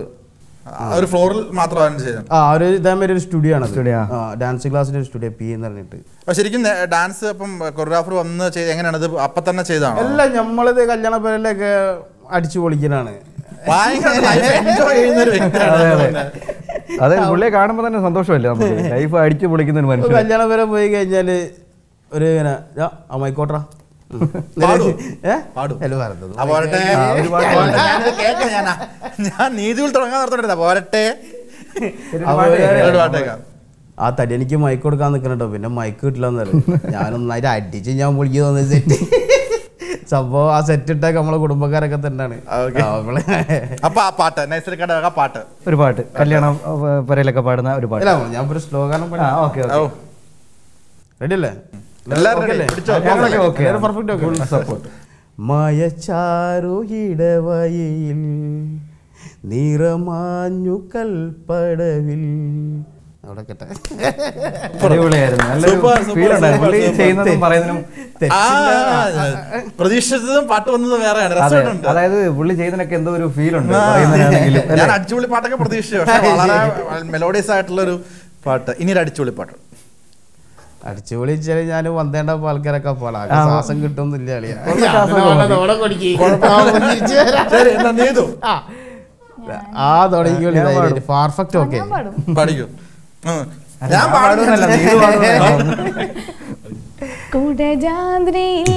ഒരു ഫ്ലോറിൽ മാത്രമാണ് ചെയ്തത് ആ ഒരു ഇതേമാതിരി ഒരു സ്റ്റുഡിയോ ആണ് സ്റ്റുഡിയോ ആ. ഡാൻസ് ക്ലാസ്സിന്റെ ഒരു സ്റ്റുഡിയോ പി എന്ന് പറഞ്ഞിട്ട്. ശരിക്കും ഡാൻസ് അപ്പം കൊറിയോഗ്രാഫർ വന്ന് ചെയ്ത് എങ്ങനെയാണ് ഇത് അപ്പൊ തന്നെ ചെയ്താണോ? എല്ലാം നമ്മളിത് കല്യാണ പേരിലൊക്കെ അടിച്ചു പൊളിക്കലാണ്. ഭയങ്കര എൻജോയ് ചെയ്യുന്ന ഒരു വ്യക്തിയാണ് അതെ പുള്ളിയെ കാണുമ്പോൾ തന്നെ സന്തോഷമല്ലേ നമുക്ക്? ലൈഫ് അടിച്ചു പൊളിക്കുന്ന ഒരു മനുഷ്യൻ. കല്യാണം വരെ പോയി കഴിഞ്ഞാൽ ഒരു ഇങ്ങനെ "യാ, ആ മൈക്കോട്രാ പാടൂ. ഏ? പാടൂ. ആ, ഒരു പാട്ട് പോരട്ടെ. ഞാനിത് കേൾക്കാം ഞാൻ നീതിയിൽ തുടങ്ങാൻ നടത്തോണ്ടിരുന്ന പോരട്ടെ. ആ തടി എനിക്ക് മൈക്ക് കൊടുക്കാൻ നിൽക്കണട്ടോ പിന്നെ മൈക്ക് കിട്ടില്ല ഞാൻ ഒന്നായിട്ട് അടിച്ച് ഞാൻ പൊളിക്ക് തോന്നിയ സെറ്റ് സംഭവം ആ സെറ്റ് ഇട്ടൊക്കെ നമ്മളെ കുടുംബക്കാരൊക്കെ തന്നെയാണ്. അപ്പൊ ആ പാട്ട് പാട്ട്. ഒരു പാട്ട്. കല്യാണം പരയിലൊക്കെ പാടുന്ന ഒരു പാട്ട്. ഞാൻ ഒരു ശ്ലോകാനം റെഡി അല്ലേ? മയച്ചാരു ഇടവയിൽ നിറമാഞ്ഞു കൽപ്പടവിൽ പ്രതീക്ഷിച്ചതും പാട്ട് വന്നത് വേറെയാണ് അതെ അതായത് പുള്ളി ചെയ്തതിനൊക്കെ എന്തോ ഒരു ഫീൽ ഉണ്ട് ഞാൻ? അടിച്ചുപൊളി പാട്ടൊക്കെ പ്രതീക്ഷിച്ചു പക്ഷെ വളരെ മെലോഡിയസ് ആയിട്ടുള്ള ഒരു പാട്ട് ഇനി ഒരു അടിച്ചുപൊളി പാട്ട് അടിച്ചു വിളിച്ചാൽ ഞാൻ വന്നേണ്ട ആൾക്കാരൊക്കെ പോളാം ആ. ശ്വാസം കിട്ടുന്നില്ല. ആ, തുടങ്ങിക്കോളി പെർഫെക്റ്റ് ഓക്കെ പഠിക്കും ഞാൻ. കുടജാദ്രിയിൽ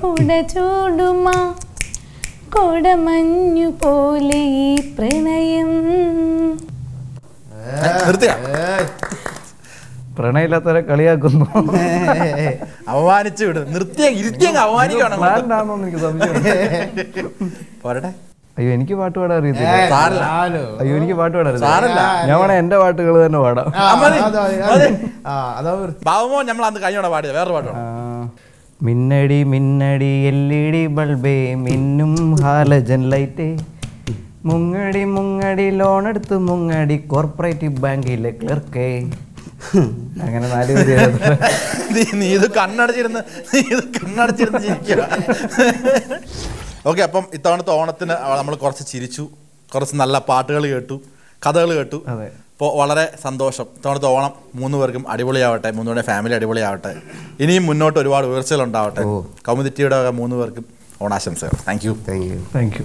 കുട ചൂടുമാ കൊടമഞ്ഞു പോലെ ഈ പ്രണയം. പ്രണയില്ലാത്തവരെ പ്രണയമില്ലാത്തവരെ കളിയാക്കുന്നു. അവമാനിച്ചു വിടും. നിർത്തിയ ഇരുത്തിയങ്ങ് അവമാനിക്കണം. എനിക്ക് സംശയം പോരട്ടെ. അയ്യോ എനിക്ക് പാട്ട് പാടാൻ അറിയത്തില്ല. അയ്യോ എനിക്ക് പാട്ട് പാടാൻ അറിയത്തില്ല. ഞാൻ വേണേ എന്റെ പാട്ടുകൾ തന്നെ പാടാം. ആ, മതി, ആ, അതാ വൃത്തി. ബാബുമോ നമ്മൾ അന്ന് കഴിഞ്ഞോടെ പാടിയത് വേറെ പാട്ടോ മിന്നടി മിന്നടി എൽ ഇ ഡി ബൾബേ മിന്നും ഹാലജൻ ലൈറ്റ്. മുങ്ങടി മുങ്ങടി ലോൺ എടുത്ത് മുങ്ങടി കോർപ്പറേറ്റീവ് ബാങ്കിലെ ക്ലർക്കേ. അങ്ങനെ നാല് നീ നീ ഇത് കണ്ണടച്ചിരുന്ന് നീ ഇത് കണ്ണടച്ചിരുന്ന് ചിരിക്കുക ഓക്കെ അപ്പം ഇത്തവണത്തെ ഓണത്തിന് നമ്മൾ കുറച്ച് ചിരിച്ചു കുറച്ച് നല്ല പാട്ടുകൾ കേട്ടു കഥകൾ കേട്ടു. അതെ. അപ്പോൾ വളരെ സന്തോഷം. ഇത്തവണത്തെ ഓണം മൂന്ന് പേർക്കും അടിപൊളിയാവട്ടെ മൂന്നുപേരുടെ ഫാമിലി അടിപൊളിയാവട്ടെ. ഇനിയും മുന്നോട്ട് ഒരുപാട് ഉയർച്ചകൾ ഉണ്ടാവട്ടെ കൗമുദിറ്റിയുടെ മൂന്ന് പേർക്കും ഓണാശംസകൾ. Thank you thank you thank you